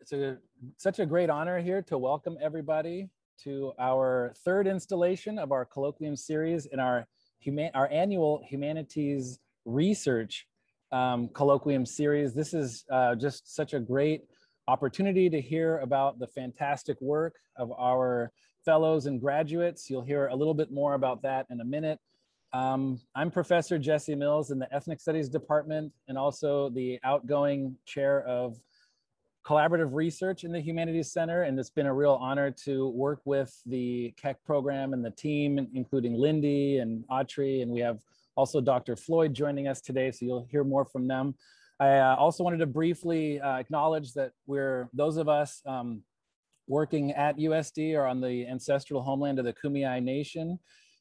it's a, such a great honor here to welcome everybody to our third installation of our colloquium series in our, human, our annual humanities research um, colloquium series. This is uh, just such a great opportunity to hear about the fantastic work of our fellows and graduates. You'll hear a little bit more about that in a minute. Um, I'm Professor Jesse Mills in the Ethnic Studies Department and also the outgoing chair of collaborative research in the Humanities Center. And it's been a real honor to work with the Keck program and the team, including Lindy and Atreyee. And we have also Dr. Floyd joining us today, so you'll hear more from them. I uh, also wanted to briefly uh, acknowledge that we're, those of us um, working at USD are on the ancestral homeland of the Kumeyaay Nation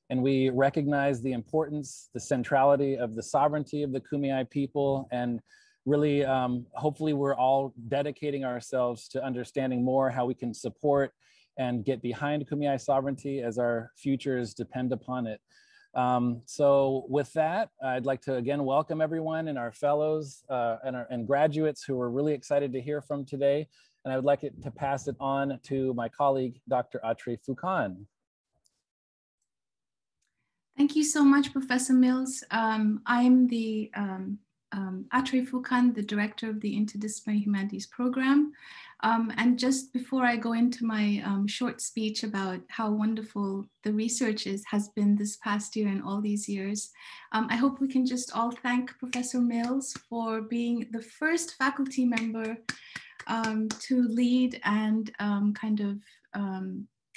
and we recognize the importance, the centrality of the sovereignty of the Kumeyaay people, and really, um, hopefully we're all dedicating ourselves to understanding more how we can support and get behind Kumeyaay sovereignty as our futures depend upon it. Um, so with that, I'd like to again welcome everyone and our fellows uh, and, our, and graduates who we're really excited to hear from today. And I would like it to pass it on to my colleague, Dr. Atreyee Phukan. Thank you so much, Professor Mills. Um, I'm the um, um, Phukan, the director of the Interdisciplinary Humanities Program. Um, and just before I go into my um, short speech about how wonderful the research is, has been this past year and all these years, um, I hope we can just all thank Professor Mills for being the first faculty member um, to lead and um, kind of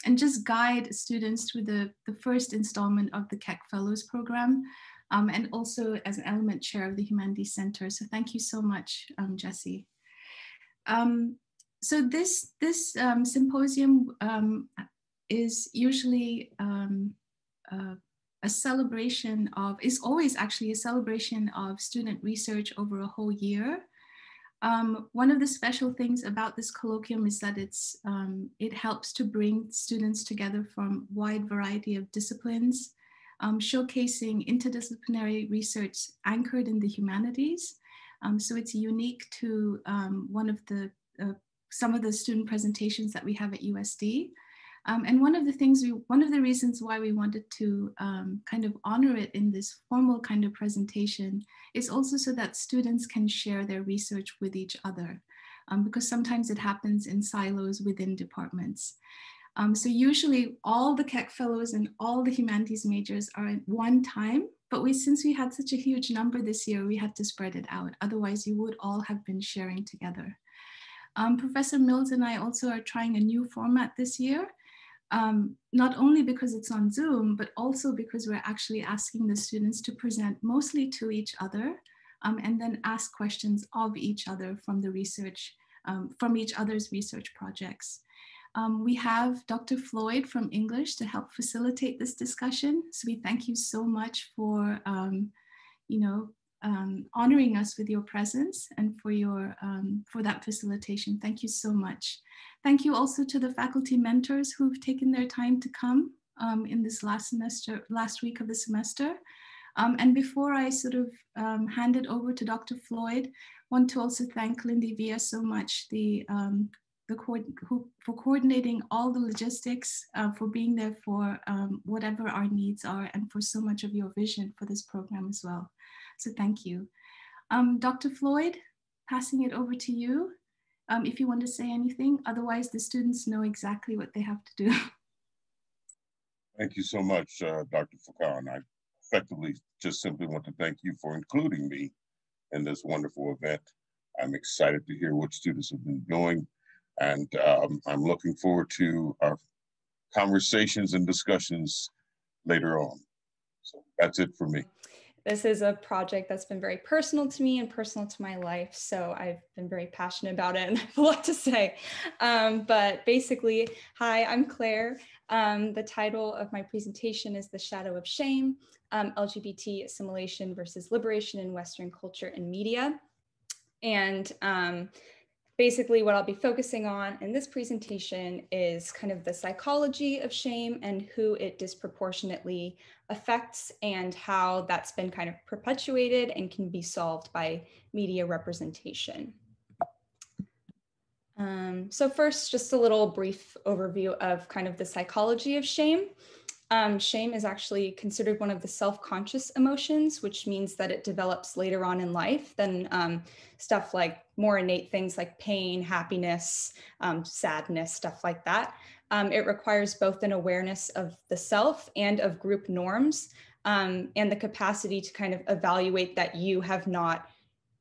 and just guide students through the, the first installment of the Keck Fellows Program, um, and also as an element chair of the Humanities Center. So thank you so much, um, Jesse. Um, so this, this um, symposium um, is usually uh, a celebration of, is always actually a celebration of student research over a whole year. Um, one of the special things about this colloquium is that it's, um, it helps to bring students together from wide variety of disciplines, um, showcasing interdisciplinary research anchored in the humanities. Um, so it's unique to um, one of the, uh, some of the student presentations that we have at USD. Um, and one of the things we, one of the reasons why we wanted to um, kind of honor it in this formal kind of presentation is also so that students can share their research with each other, um, because sometimes it happens in silos within departments. Um, so usually all the Keck fellows and all the humanities majors are at one time, but we, since we had such a huge number this year, we had to spread it out. Otherwise you would all have been sharing together. Um, Professor Mills and I also are trying a new format this year um, not only because it's on Zoom, but also because we're actually asking the students to present mostly to each other um, and then ask questions of each other from the research, um, from each other's research projects. Um, we have Dr. Floyd from English to help facilitate this discussion. So we thank you so much for, um, you know, um, honoring us with your presence and for your um, for that facilitation. Thank you so much. Thank you also to the faculty mentors who've taken their time to come um, in this last semester, last week of the semester. Um, and before I sort of hand it over to Dr. Floyd, want to also thank Lindy Villa so much, the, the who, for coordinating all the logistics, uh, for being there for whatever our needs are, and for so much of your vision for this program as well. So thank you. Um, Dr. Floyd, passing it over to you um, if you want to say anything. Otherwise, the students know exactly what they have to do. Thank you so much, uh, Dr. Phukan. I effectively just simply want to thank you for including me in this wonderful event. I'm excited to hear what students have been doing, and um, I'm looking forward to our conversations and discussions later on. So that's it for me. This is a project that's been very personal to me and personal to my life. So I've been very passionate about it and I have a lot to say. Um, but basically, hi, I'm Claire. Um, the title of my presentation is The Shadow of Shame, um, LGBT Assimilation versus Liberation in Western Culture and Media. And um, basically what I'll be focusing on in this presentation is kind of the psychology of shame and who it disproportionately affects and how that's been kind of perpetuated and can be solved by media representation. Um, so first, just a little brief overview of kind of the psychology of shame. Um, shame is actually considered one of the self-conscious emotions, which means that it develops later on in life than um, stuff like more innate things like pain, happiness, um, sadness, stuff like that. Um, it requires both an awareness of the self and of group norms um, and the capacity to kind of evaluate that you have not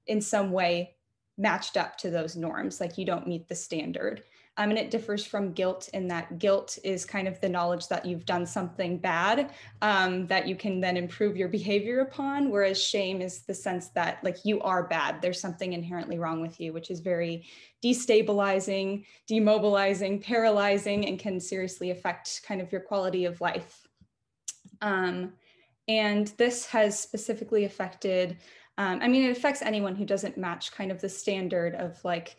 in some way matched up to those norms, like you don't meet the standard. Um, and it differs from guilt in that guilt is kind of the knowledge that you've done something bad um, that you can then improve your behavior upon. Whereas shame is the sense that like you are bad, there's something inherently wrong with you, which is very destabilizing, demobilizing, paralyzing, and can seriously affect kind of your quality of life. Um, and this has specifically affected, um, I mean, it affects anyone who doesn't match kind of the standard of like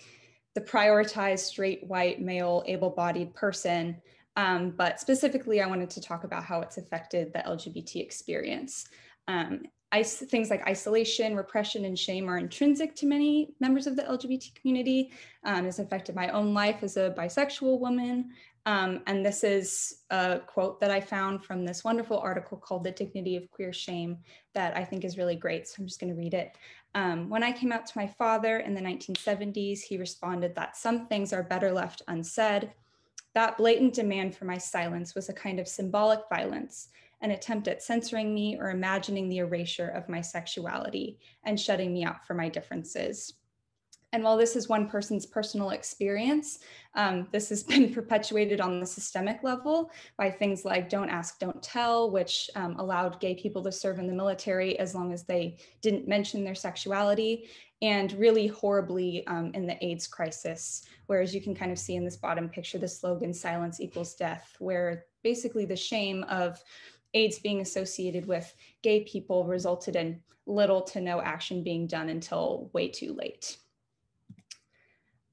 the prioritized straight white male able-bodied person um, but specifically i wanted to talk about how it's affected the lgbt experience um, things like isolation repression and shame are intrinsic to many members of the lgbt community um, it's affected my own life as a bisexual woman um, and this is a quote that I found from this wonderful article called The Dignity of Queer Shame that I think is really great. So I'm just going to read it. Um, when I came out to my father in the 1970s, he responded that some things are better left unsaid. That blatant demand for my silence was a kind of symbolic violence, an attempt at censoring me or imagining the erasure of my sexuality and shutting me out for my differences. And while this is one person's personal experience, um, this has been perpetuated on the systemic level by things like Don't Ask, Don't Tell, which um, allowed gay people to serve in the military as long as they didn't mention their sexuality, and really horribly um, in the AIDS crisis, whereas you can kind of see in this bottom picture the slogan Silence equals death, where basically the shame of AIDS being associated with gay people resulted in little to no action being done until way too late.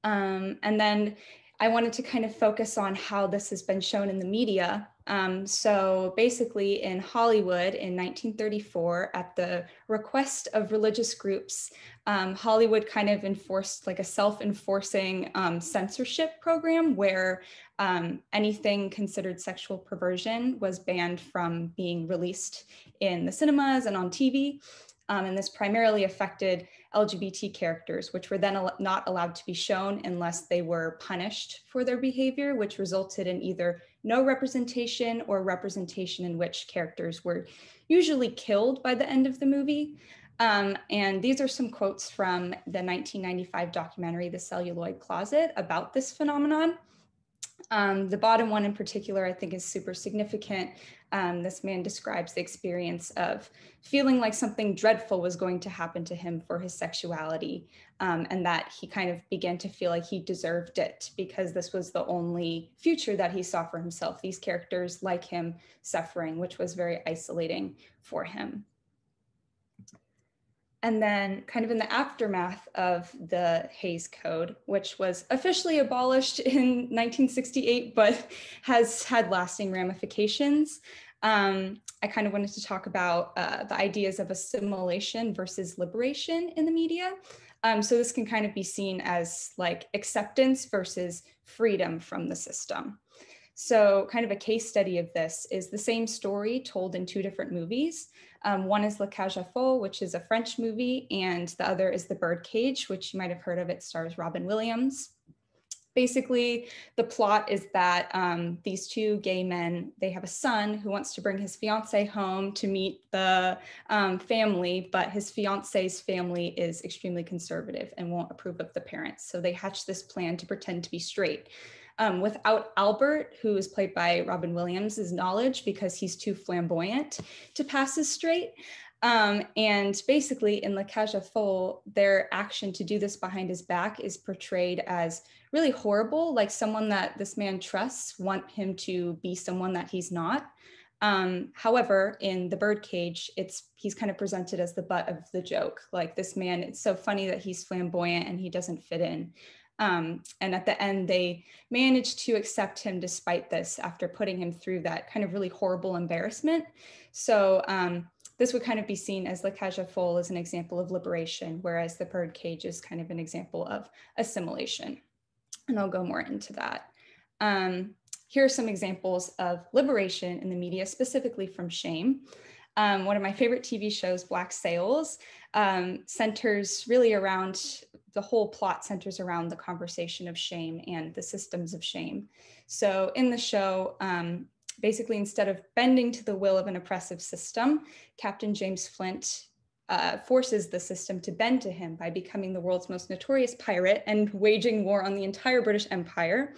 Um, and then I wanted to kind of focus on how this has been shown in the media. Um, so basically, in Hollywood in 1934, at the request of religious groups, um, Hollywood kind of enforced like a self enforcing um, censorship program where um, anything considered sexual perversion was banned from being released in the cinemas and on TV. Um, and this primarily affected LGBT characters, which were then al not allowed to be shown unless they were punished for their behavior, which resulted in either no representation or representation in which characters were usually killed by the end of the movie. Um, and these are some quotes from the 1995 documentary, The Celluloid Closet, about this phenomenon. Um, the bottom one in particular, I think, is super significant. Um, this man describes the experience of feeling like something dreadful was going to happen to him for his sexuality, um, and that he kind of began to feel like he deserved it because this was the only future that he saw for himself. These characters like him suffering, which was very isolating for him and then kind of in the aftermath of the Hays Code, which was officially abolished in 1968, but has had lasting ramifications. Um, I kind of wanted to talk about uh, the ideas of assimilation versus liberation in the media. Um, so this can kind of be seen as like acceptance versus freedom from the system. So, kind of a case study of this is the same story told in two different movies. Um, one is La Cage aux Folles, which is a French movie, and the other is The Birdcage, which you might have heard of. It stars Robin Williams. Basically, the plot is that um, these two gay men they have a son who wants to bring his fiance home to meet the um, family, but his fiance's family is extremely conservative and won't approve of the parents. So they hatch this plan to pretend to be straight um, without Albert, who is played by Robin Williams' knowledge because he's too flamboyant to pass as straight. Um, and basically, in La aux Folles, their action to do this behind his back is portrayed as really horrible, like someone that this man trusts want him to be someone that he's not. Um, however, in the birdcage, it's he's kind of presented as the butt of the joke. Like this man, it's so funny that he's flamboyant and he doesn't fit in. Um, and at the end, they manage to accept him despite this after putting him through that kind of really horrible embarrassment. So um, this would kind of be seen as La Cage aux Folles as an example of liberation, whereas the bird cage is kind of an example of assimilation. And I'll go more into that. Um, here are some examples of liberation in the media, specifically from shame. Um, one of my favorite TV shows, Black Sails, um, centers really around the whole plot centers around the conversation of shame and the systems of shame. So in the show, um, basically instead of bending to the will of an oppressive system, Captain James Flint uh, forces the system to bend to him by becoming the world's most notorious pirate and waging war on the entire British Empire.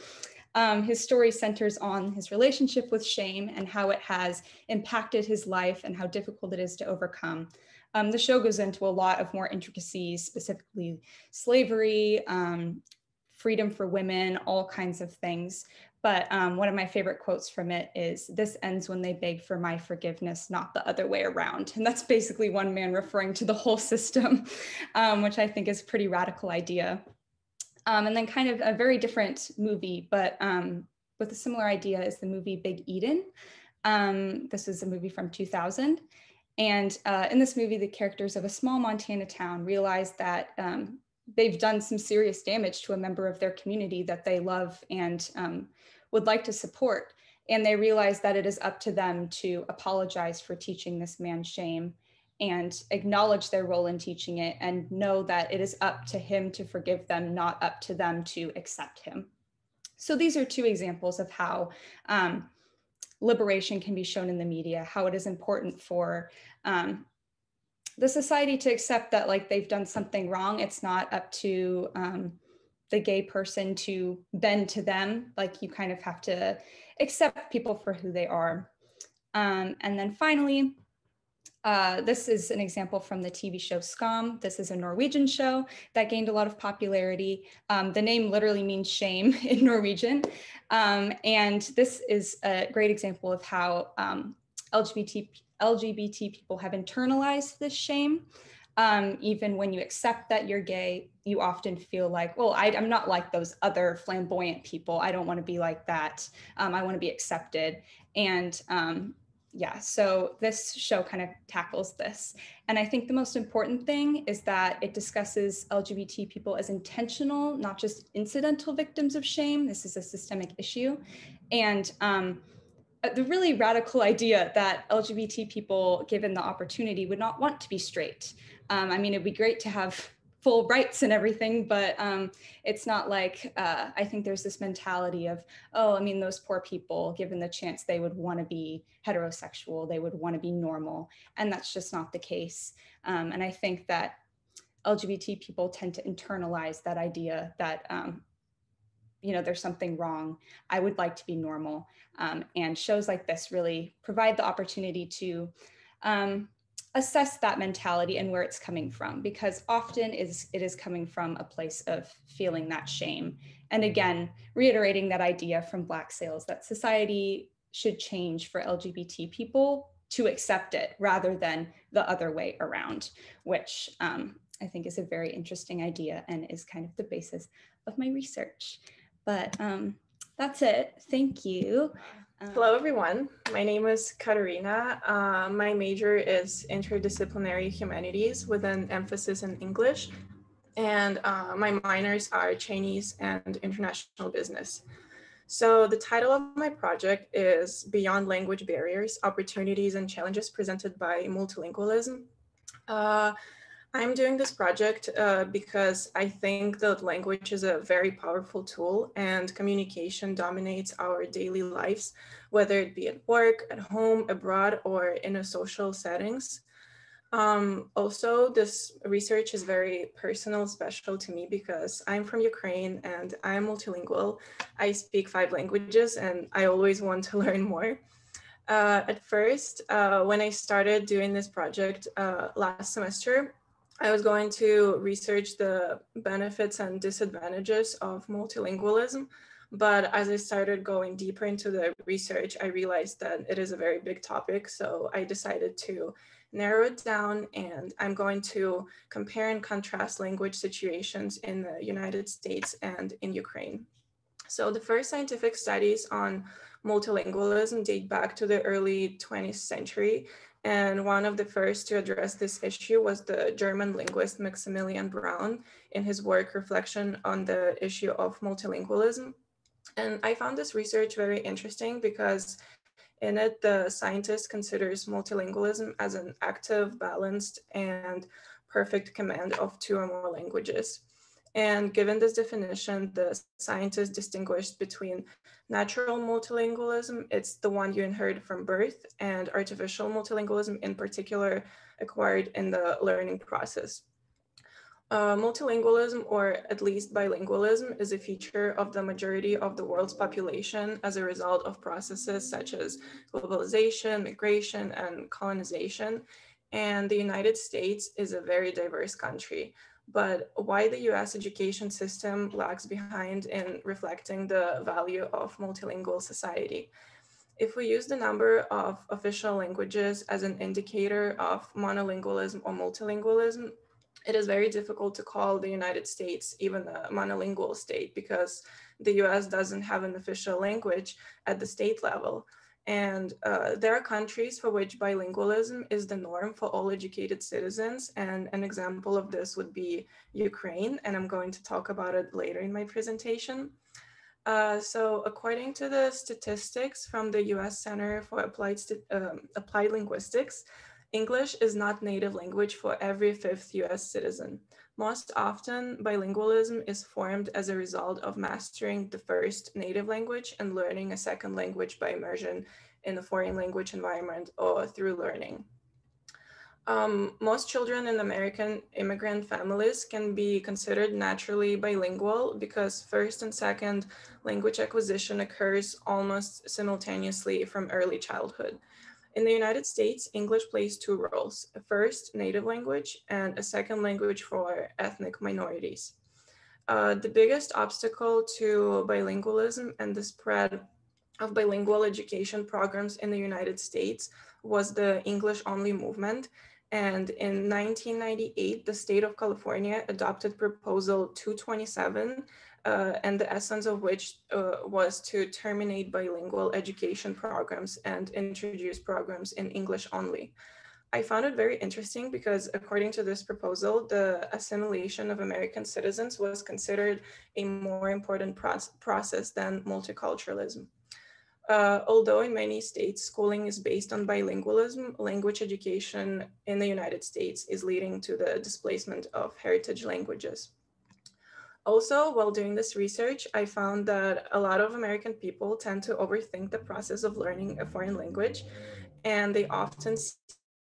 Um, his story centers on his relationship with shame and how it has impacted his life and how difficult it is to overcome. Um, the show goes into a lot of more intricacies, specifically slavery, um, freedom for women, all kinds of things. But um, one of my favorite quotes from it is This ends when they beg for my forgiveness, not the other way around. And that's basically one man referring to the whole system, um, which I think is a pretty radical idea. Um, and then, kind of a very different movie, but um, with a similar idea, is the movie Big Eden. Um, this is a movie from 2000. And uh, in this movie, the characters of a small Montana town realize that um, they've done some serious damage to a member of their community that they love and um, would like to support. And they realize that it is up to them to apologize for teaching this man shame and acknowledge their role in teaching it and know that it is up to him to forgive them, not up to them to accept him. So these are two examples of how um, liberation can be shown in the media, how it is important for um, the society to accept that like they've done something wrong. It's not up to um, the gay person to bend to them. Like you kind of have to accept people for who they are. Um, and then finally, uh, this is an example from the TV show Skam. This is a Norwegian show that gained a lot of popularity. Um, the name literally means shame in Norwegian. Um, and this is a great example of how um, LGBT LGBT people have internalized this shame. Um, even when you accept that you're gay, you often feel like, well, I, am not like those other flamboyant people. I don't want to be like that. Um, I want to be accepted. And um, yeah, so this show kind of tackles this. And I think the most important thing is that it discusses LGBT people as intentional, not just incidental victims of shame. This is a systemic issue. And um, the really radical idea that LGBT people, given the opportunity, would not want to be straight. Um, I mean, it'd be great to have full rights and everything, but um, it's not like uh, I think there's this mentality of, oh, I mean, those poor people, given the chance, they would want to be heterosexual, they would want to be normal, and that's just not the case. Um, and I think that LGBT people tend to internalize that idea that um, you know there's something wrong i would like to be normal um, and shows like this really provide the opportunity to um, assess that mentality and where it's coming from because often is it is coming from a place of feeling that shame. And again reiterating that idea from Black Sails that society should change for lgbt people to accept it rather than the other way around which um, i think is a very interesting idea and is kind of the basis of my research but um, that's it. Thank you. Um, Hello, everyone. My name is Kateryna. Uh, my major is interdisciplinary humanities with an emphasis in English. And uh, my minors are Chinese and international business. So the title of my project is Beyond Language Barriers, Opportunities and Challenges Presented by Multilingualism. Uh, I'm doing this project uh, because I think that language is a very powerful tool and communication dominates our daily lives, whether it be at work, at home, abroad, or in a social settings. Um, also, this research is very personal, special to me because I'm from Ukraine and I'm multilingual. I speak five languages and I always want to learn more. Uh, at first, uh, when I started doing this project uh, last semester, I was going to research the benefits and disadvantages of multilingualism. But as I started going deeper into the research, I realized that it is a very big topic. So I decided to narrow it down and I'm going to compare and contrast language situations in the United States and in Ukraine. So the first scientific studies on multilingualism date back to the early 20th century And one of the first to address this issue was the German linguist Maximilian Braun in his work Reflection on the Issue of Multilingualism. And I found this research very interesting because in it, the scientist considers multilingualism as an active, balanced, and perfect command of two or more languages. And given this definition, the scientists distinguished between natural multilingualism, it's the one you inherit from birth, and artificial multilingualism in particular acquired in the learning process. Uh, multilingualism, or at least bilingualism, is a feature of the majority of the world's population as a result of processes such as globalization, migration, and colonization. And the United States is a very diverse country but why the US education system lags behind in reflecting the value of multilingual society. If we use the number of official languages as an indicator of monolingualism or multilingualism, it is very difficult to call the United States even a monolingual state because the US doesn't have an official language at the state level. And uh, there are countries for which bilingualism is the norm for all educated citizens. And an example of this would be Ukraine. And I'm going to talk about it later in my presentation. Uh, so according to the statistics from the US Center for Applied, um, Applied Linguistics, English is not native language for every fifth US citizen. Most often, bilingualism is formed as a result of mastering the first native language and learning a second language by immersion in a foreign language environment or through learning. Um, most children in American immigrant families can be considered naturally bilingual because first and second language acquisition occurs almost simultaneously from early childhood. In the United States, English plays two roles, a first native language and a second language for ethnic minorities. Uh, the biggest obstacle to bilingualism and the spread of bilingual education programs in the United States was the English only movement. And in 1998, the state of California adopted Proposal 227, uh, and the essence of which uh, was to terminate bilingual education programs and introduce programs in English only. I found it very interesting because according to this proposal, the assimilation of American citizens was considered a more important process than multiculturalism. Uh, although in many states schooling is based on bilingualism, language education in the United States is leading to the displacement of heritage languages. Also, while doing this research, I found that a lot of American people tend to overthink the process of learning a foreign language, and they often see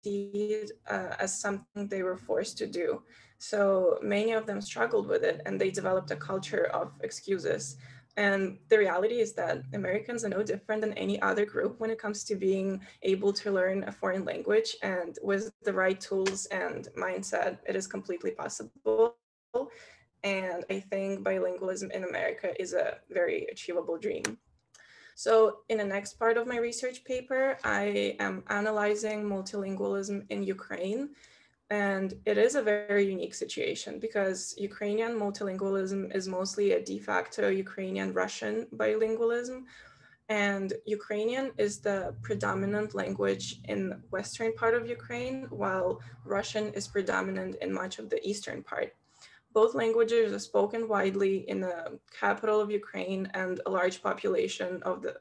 it uh, as something they were forced to do. So many of them struggled with it, and they developed a culture of excuses. And the reality is that Americans are no different than any other group when it comes to being able to learn a foreign language. And with the right tools and mindset, it is completely possible. And I think bilingualism in America is a very achievable dream. So in the next part of my research paper, I am analyzing multilingualism in Ukraine. And it is a very unique situation because Ukrainian multilingualism is mostly a de facto Ukrainian Russian bilingualism. And Ukrainian is the predominant language in western part of Ukraine, while Russian is predominant in much of the eastern part. Both languages are spoken widely in the capital of Ukraine and a large population of the,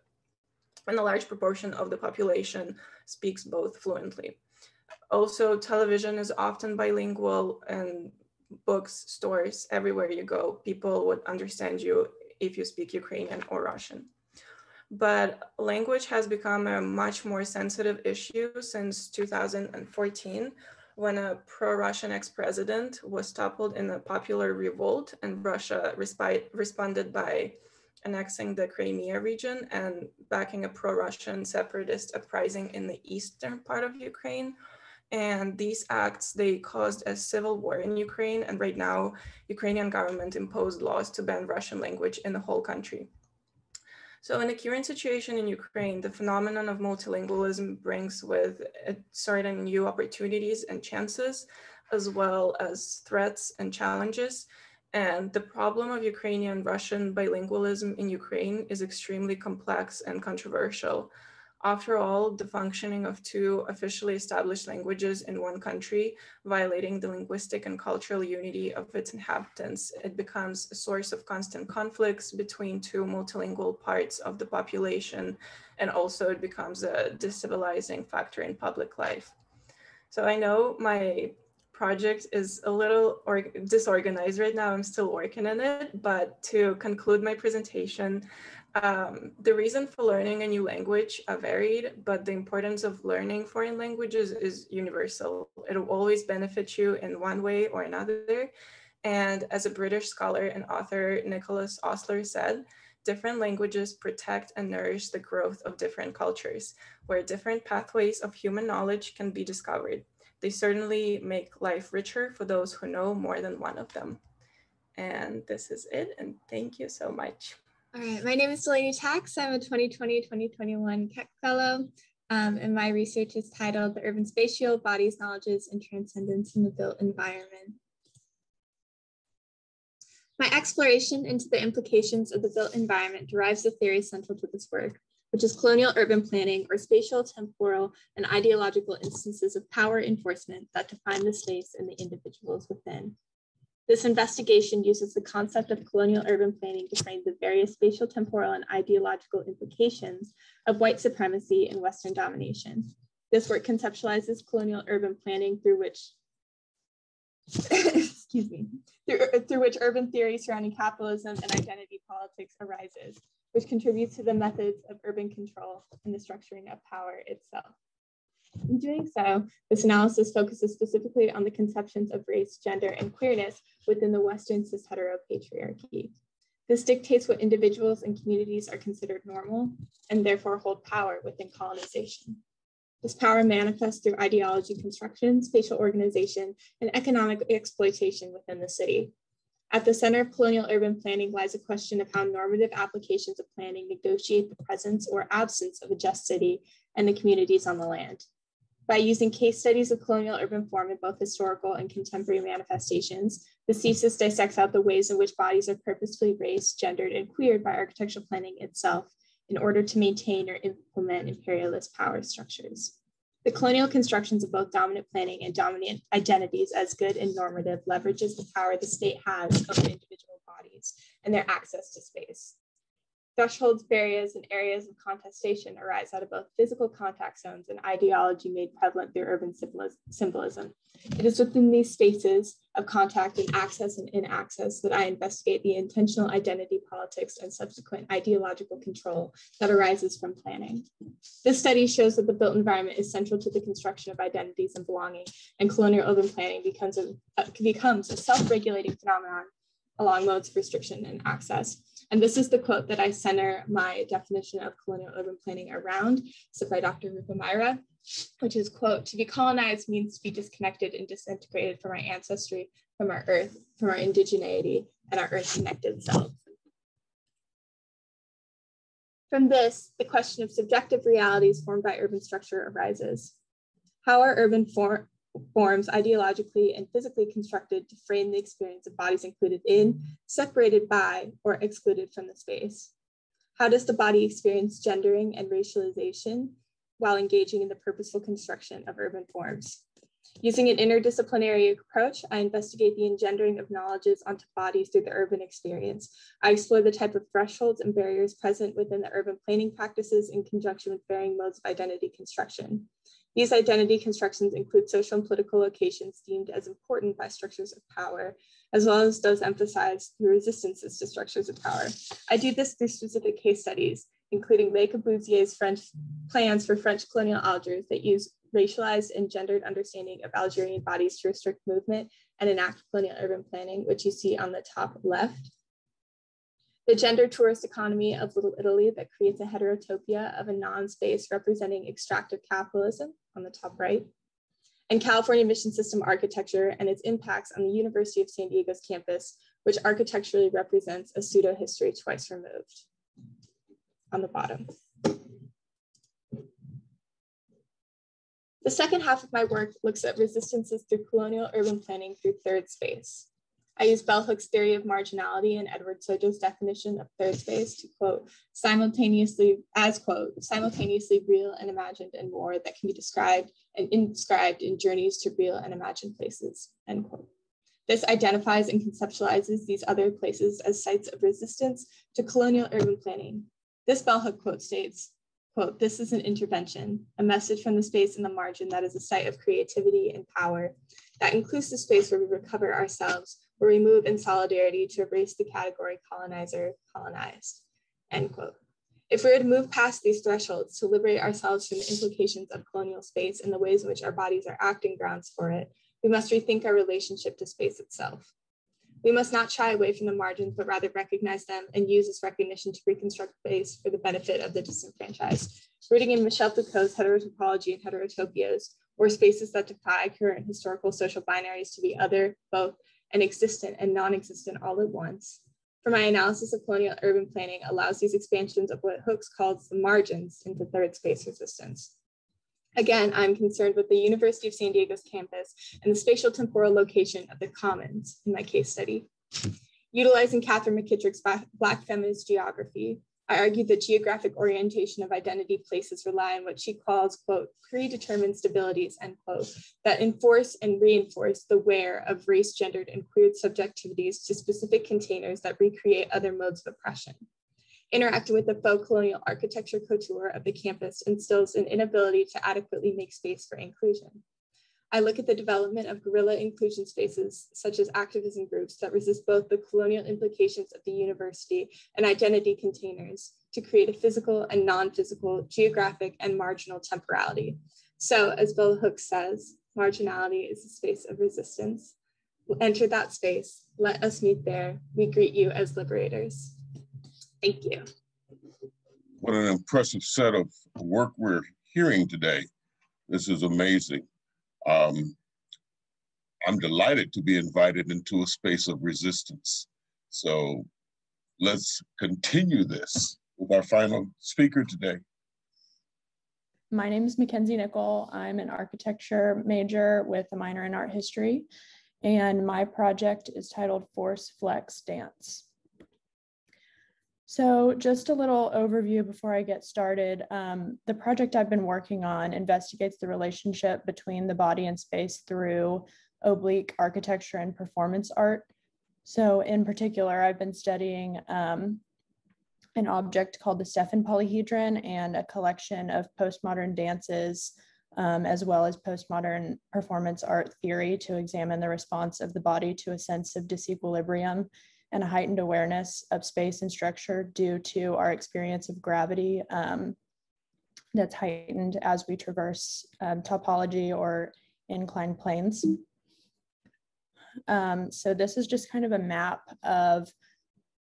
and a large proportion of the population speaks both fluently. Also, television is often bilingual and books, stores, everywhere you go, people would understand you if you speak Ukrainian or Russian. But language has become a much more sensitive issue since 2014 when a pro-Russian ex-president was toppled in a popular revolt and Russia responded by annexing the Crimea region and backing a pro-Russian separatist uprising in the eastern part of Ukraine. And these acts, they caused a civil war in Ukraine. And right now, Ukrainian government imposed laws to ban Russian language in the whole country. So in the current situation in Ukraine, the phenomenon of multilingualism brings with it certain new opportunities and chances, as well as threats and challenges. And the problem of Ukrainian Russian bilingualism in Ukraine is extremely complex and controversial. After all, the functioning of two officially established languages in one country, violating the linguistic and cultural unity of its inhabitants, it becomes a source of constant conflicts between two multilingual parts of the population, and also it becomes a destabilizing factor in public life. So I know my project is a little or disorganized right now. I'm still working on it, but to conclude my presentation, um, the reason for learning a new language are varied, but the importance of learning foreign languages is universal. It'll always benefit you in one way or another. And as a British scholar and author, Nicholas Ostler said, different languages protect and nourish the growth of different cultures, where different pathways of human knowledge can be discovered. They certainly make life richer for those who know more than one of them. And this is it, and thank you so much. All right, my name is Delaney Tax. I'm a 2020-2021 Keck Fellow, um, and my research is titled The Urban Spatial, Bodies, Knowledges, and Transcendence in the Built Environment. My exploration into the implications of the built environment derives the theory central to this work, which is colonial urban planning or spatial, temporal, and ideological instances of power enforcement that define the space and the individuals within. This investigation uses the concept of colonial urban planning to frame the various spatial, temporal, and ideological implications of white supremacy and Western domination. This work conceptualizes colonial urban planning through which, excuse me, through, through which urban theory surrounding capitalism and identity politics arises, which contributes to the methods of urban control and the structuring of power itself. In doing so, this analysis focuses specifically on the conceptions of race, gender, and queerness within the Western cis heteropatriarchy. This dictates what individuals and communities are considered normal and therefore hold power within colonization. This power manifests through ideology construction, spatial organization, and economic exploitation within the city. At the center of colonial urban planning lies a question of how normative applications of planning negotiate the presence or absence of a just city and the communities on the land. By using case studies of colonial urban form in both historical and contemporary manifestations, the thesis dissects out the ways in which bodies are purposefully raised, gendered, and queered by architectural planning itself in order to maintain or implement imperialist power structures. The colonial constructions of both dominant planning and dominant identities as good and normative leverages the power the state has over individual bodies and their access to space. Thresholds, barriers, and areas of contestation arise out of both physical contact zones and ideology made prevalent through urban symbolism. It is within these spaces of contact and access and inaccess that I investigate the intentional identity politics and subsequent ideological control that arises from planning. This study shows that the built environment is central to the construction of identities and belonging, and colonial urban planning becomes a, uh, becomes a self-regulating phenomenon along modes of restriction and access. And this is the quote that I center my definition of colonial urban planning around, so by Dr. Rupa Marya, which is quote, to be colonized means to be disconnected and disintegrated from our ancestry, from our earth, from our indigeneity, and our earth connected self. From this, the question of subjective realities formed by urban structure arises. How are urban for forms ideologically and physically constructed to frame the experience of bodies included in, separated by, or excluded from the space? How does the body experience gendering and racialization while engaging in the purposeful construction of urban forms? Using an interdisciplinary approach, I investigate the engendering of knowledges onto bodies through the urban experience. I explore the type of thresholds and barriers present within the urban planning practices in conjunction with varying modes of identity construction. These identity constructions include social and political locations deemed as important by structures of power, as well as those emphasized through resistances to structures of power. I do this through specific case studies, including Le Corbusier's French plans for French colonial Algiers that use racialized and gendered understanding of Algerian bodies to restrict movement and enact colonial urban planning, which you see on the top left the gender tourist economy of Little Italy that creates a heterotopia of a non-space representing extractive capitalism on the top right, and California mission system architecture and its impacts on the University of San Diego's campus, which architecturally represents a pseudo-history twice removed on the bottom. The second half of my work looks at resistances through colonial urban planning through third space. I use bell hook's theory of marginality and Edward Soja's definition of third space to quote, simultaneously, as quote, simultaneously real and imagined and more that can be described and inscribed in journeys to real and imagined places, end quote. This identifies and conceptualizes these other places as sites of resistance to colonial urban planning. This bell hook quote states, quote, this is an intervention, a message from the space in the margin that is a site of creativity and power, that includes the space where we recover ourselves, where we move in solidarity to erase the category colonizer, colonized, end quote. If we were to move past these thresholds to liberate ourselves from the implications of colonial space and the ways in which our bodies are acting grounds for it, we must rethink our relationship to space itself. We must not shy away from the margins, but rather recognize them and use this recognition to reconstruct space for the benefit of the disenfranchised. Rooting in Michel Foucault's heterotopology and heterotopias, or spaces that defy current historical social binaries to be other, both, and existent and non-existent all at once. For my analysis of colonial urban planning allows these expansions of what Hooks calls the margins into third space resistance. Again, I'm concerned with the University of San Diego's campus and the spatial temporal location of the commons in my case study. Utilizing Katherine McKittrick's Black feminist geography, I argued that geographic orientation of identity places rely on what she calls, quote, predetermined stabilities, end quote, that enforce and reinforce the wear of race, gendered, and queered subjectivities to specific containers that recreate other modes of oppression. Interacting with the faux colonial architecture couture of the campus instills an inability to adequately make space for inclusion. I look at the development of guerrilla inclusion spaces, such as activism groups that resist both the colonial implications of the university and identity containers to create a physical and non-physical, geographic and marginal temporality. So as Bell Hooks says, marginality is a space of resistance. Enter that space, let us meet there. We greet you as liberators. Thank you. What an impressive set of work we're hearing today. This is amazing. Um, I'm delighted to be invited into a space of resistance. So let's continue this with our final speaker today. My name is Makenzie Nickel. I'm an architecture major with a minor in art history, and my project is titled Force Flex Dance. So just a little overview before I get started. Um, the project I've been working on investigates the relationship between the body and space through oblique architecture and performance art. So in particular, I've been studying um, an object called the Steffen polyhedron and a collection of postmodern dances, um, as well as postmodern performance art theory to examine the response of the body to a sense of disequilibrium and a heightened awareness of space and structure due to our experience of gravity um, that's heightened as we traverse um, topology or inclined planes. Um, so this is just kind of a map of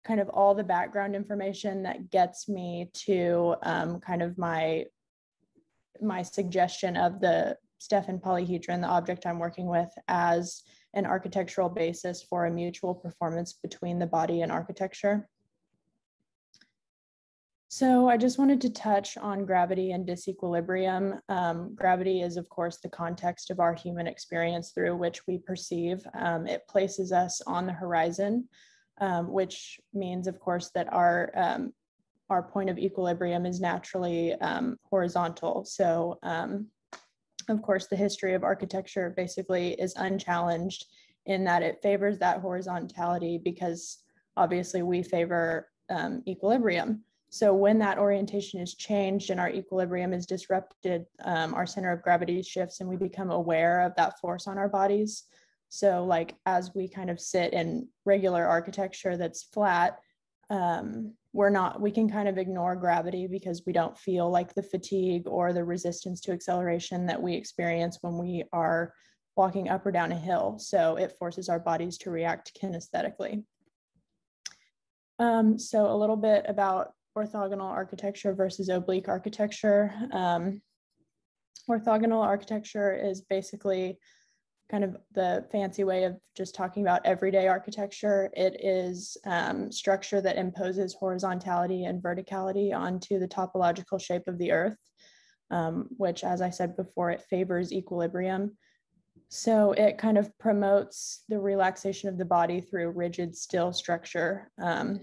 kind of all the background information that gets me to um, kind of my my suggestion of the Steffen polyhedron, the object I'm working with, as an architectural basis for a mutual performance between the body and architecture. So I just wanted to touch on gravity and disequilibrium. Um, gravity is, of course, the context of our human experience through which we perceive. Um, it places us on the horizon, um, which means, of course, that our um, our point of equilibrium is naturally um, horizontal. So um, of course, the history of architecture basically is unchallenged in that it favors that horizontality because obviously we favor um, equilibrium. So when that orientation is changed and our equilibrium is disrupted, um, our center of gravity shifts and we become aware of that force on our bodies. So like as we kind of sit in regular architecture that's flat, um, we're not we can kind of ignore gravity because we don't feel like the fatigue or the resistance to acceleration that we experience when we are walking up or down a hill. So it forces our bodies to react kinesthetically. Um, so a little bit about orthogonal architecture versus oblique architecture. Um, orthogonal architecture is basically kind of the fancy way of just talking about everyday architecture. It is um, structure that imposes horizontality and verticality onto the topological shape of the earth, um, which, as I said before, it favors equilibrium. So it kind of promotes the relaxation of the body through rigid still structure um,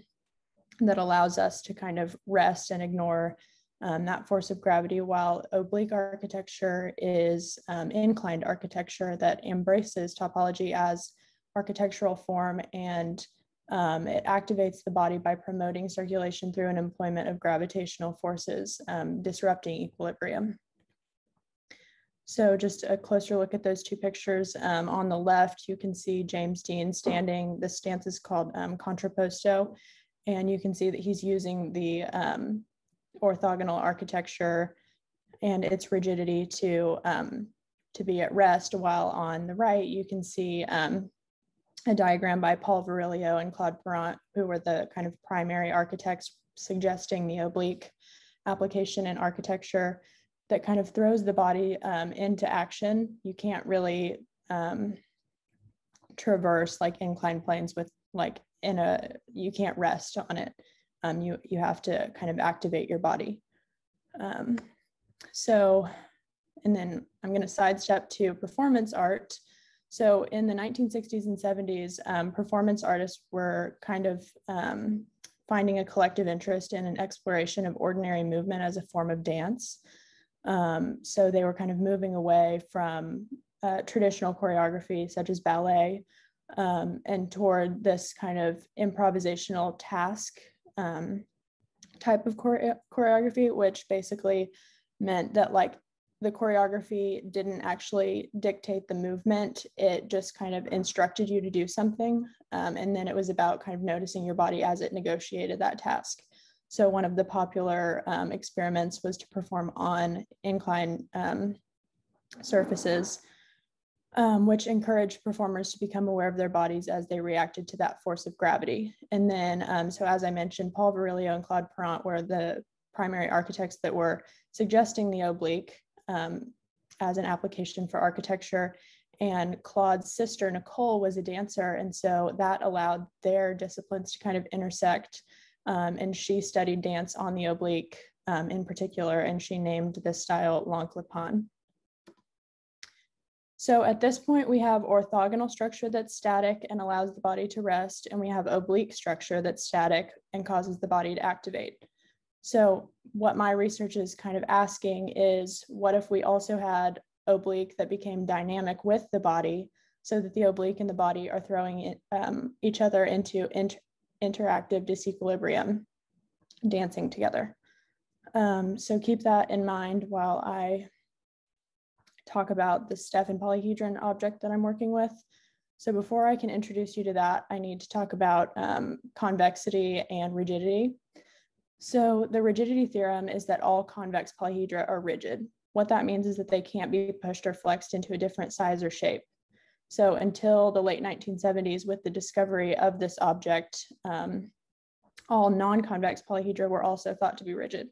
that allows us to kind of rest and ignore um, that force of gravity, while oblique architecture is um, inclined architecture that embraces topology as architectural form and um, it activates the body by promoting circulation through an employment of gravitational forces, um, disrupting equilibrium. So just a closer look at those two pictures. Um, on the left, you can see James Dean standing. The stance is called um, contrapposto. And you can see that he's using the orthogonal architecture and its rigidity to, um, to be at rest, while on the right, you can see um, a diagram by Paul Virilio and Claude Parent, who were the kind of primary architects suggesting the oblique application in architecture that kind of throws the body um, into action. You can't really um, traverse like inclined planes with like in a, you can't rest on it. Um, you, you have to kind of activate your body. Um, so, and then I'm gonna sidestep to performance art. So in the 1960s and 70s, um, performance artists were kind of um, finding a collective interest in an exploration of ordinary movement as a form of dance. Um, so they were kind of moving away from uh, traditional choreography, such as ballet, um, and toward this kind of improvisational task um, type of chore choreography, which basically meant that like the choreography didn't actually dictate the movement. It just kind of instructed you to do something. Um, and then it was about kind of noticing your body as it negotiated that task. So one of the popular um, experiments was to perform on incline um, surfaces, um, which encouraged performers to become aware of their bodies as they reacted to that force of gravity. And then, um, so as I mentioned, Paul Virilio and Claude Parent were the primary architects that were suggesting the oblique um, as an application for architecture. And Claude's sister, Nicole, was a dancer. And so that allowed their disciplines to kind of intersect um, and she studied dance on the oblique um, in particular, and she named this style l'enclopan. So at this point, we have orthogonal structure that's static and allows the body to rest, and we have oblique structure that's static and causes the body to activate. So what my research is kind of asking is, what if we also had oblique that became dynamic with the body so that the oblique and the body are throwing it, um, each other into inter interactive disequilibrium dancing together. Um, so keep that in mind while I talk about the Steffen polyhedron object that I'm working with. So before I can introduce you to that, I need to talk about um, convexity and rigidity. So the rigidity theorem is that all convex polyhedra are rigid. What that means is that they can't be pushed or flexed into a different size or shape. So until the late 1970s, with the discovery of this object, um, all non-convex polyhedra were also thought to be rigid.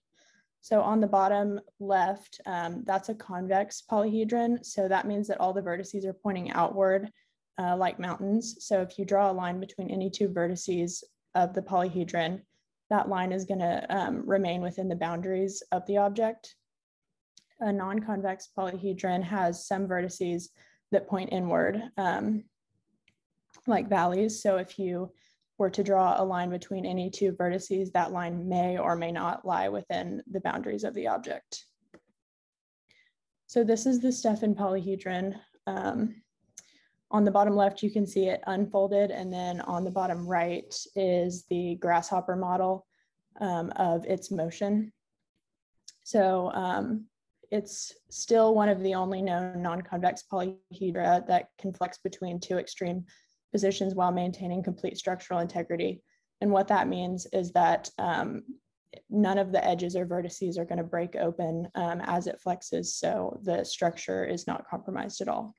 So on the bottom left, um, that's a convex polyhedron. So that means that all the vertices are pointing outward uh, like mountains. So if you draw a line between any two vertices of the polyhedron, that line is gonna um, remain within the boundaries of the object. A non-convex polyhedron has some vertices that point inward, um, like valleys. So if you were to draw a line between any two vertices, that line may or may not lie within the boundaries of the object. So this is the Steffen polyhedron. Um, on the bottom left, you can see it unfolded, and then on the bottom right is the grasshopper model um, of its motion. So um, it's still one of the only known non-convex polyhedra that can flex between two extreme positions while maintaining complete structural integrity. And what that means is that um, none of the edges or vertices are going to break open um, as it flexes, so the structure is not compromised at all.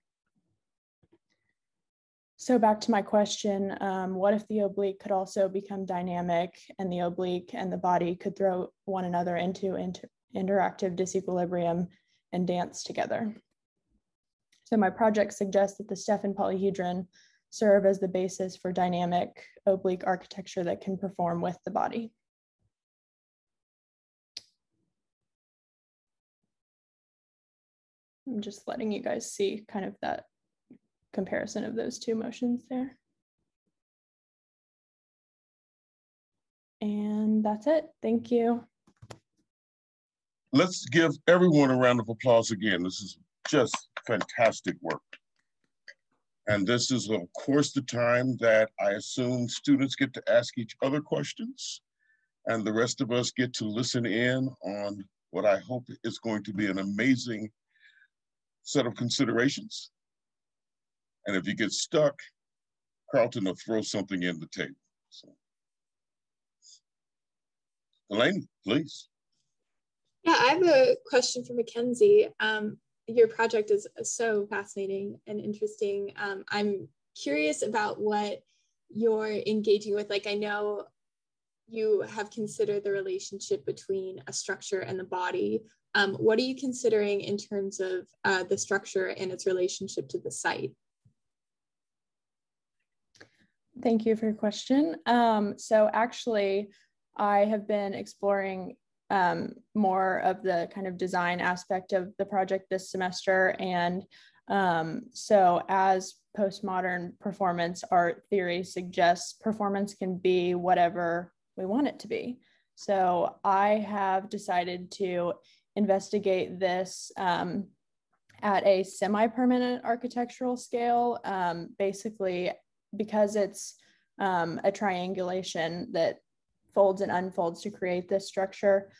So back to my question, um, what if the oblique could also become dynamic and the oblique and the body could throw one another into, into interactive disequilibrium, and dance together. So my project suggests that the Steffen polyhedron serve as the basis for dynamic oblique architecture that can perform with the body. I'm just letting you guys see kind of that comparison of those two motions there. And that's it. Thank you. Let's give everyone a round of applause again. This is just fantastic work. And this is, of course, the time that I assume students get to ask each other questions and the rest of us get to listen in on what I hope is going to be an amazing set of considerations. And if you get stuck, Carlton will throw something in the table. So. Elaine, please. Yeah, I have a question for Makenzie. Um, your project is so fascinating and interesting. Um, I'm curious about what you're engaging with. Like, I know you have considered the relationship between a structure and the body. Um, what are you considering in terms of uh, the structure and its relationship to the site? Thank you for your question. Um, so actually, I have been exploring um, more of the kind of design aspect of the project this semester. And um, so as postmodern performance art theory suggests, performance can be whatever we want it to be. So I have decided to investigate this um, at a semi-permanent architectural scale, um, basically because it's um, a triangulation that folds and unfolds to create this structure.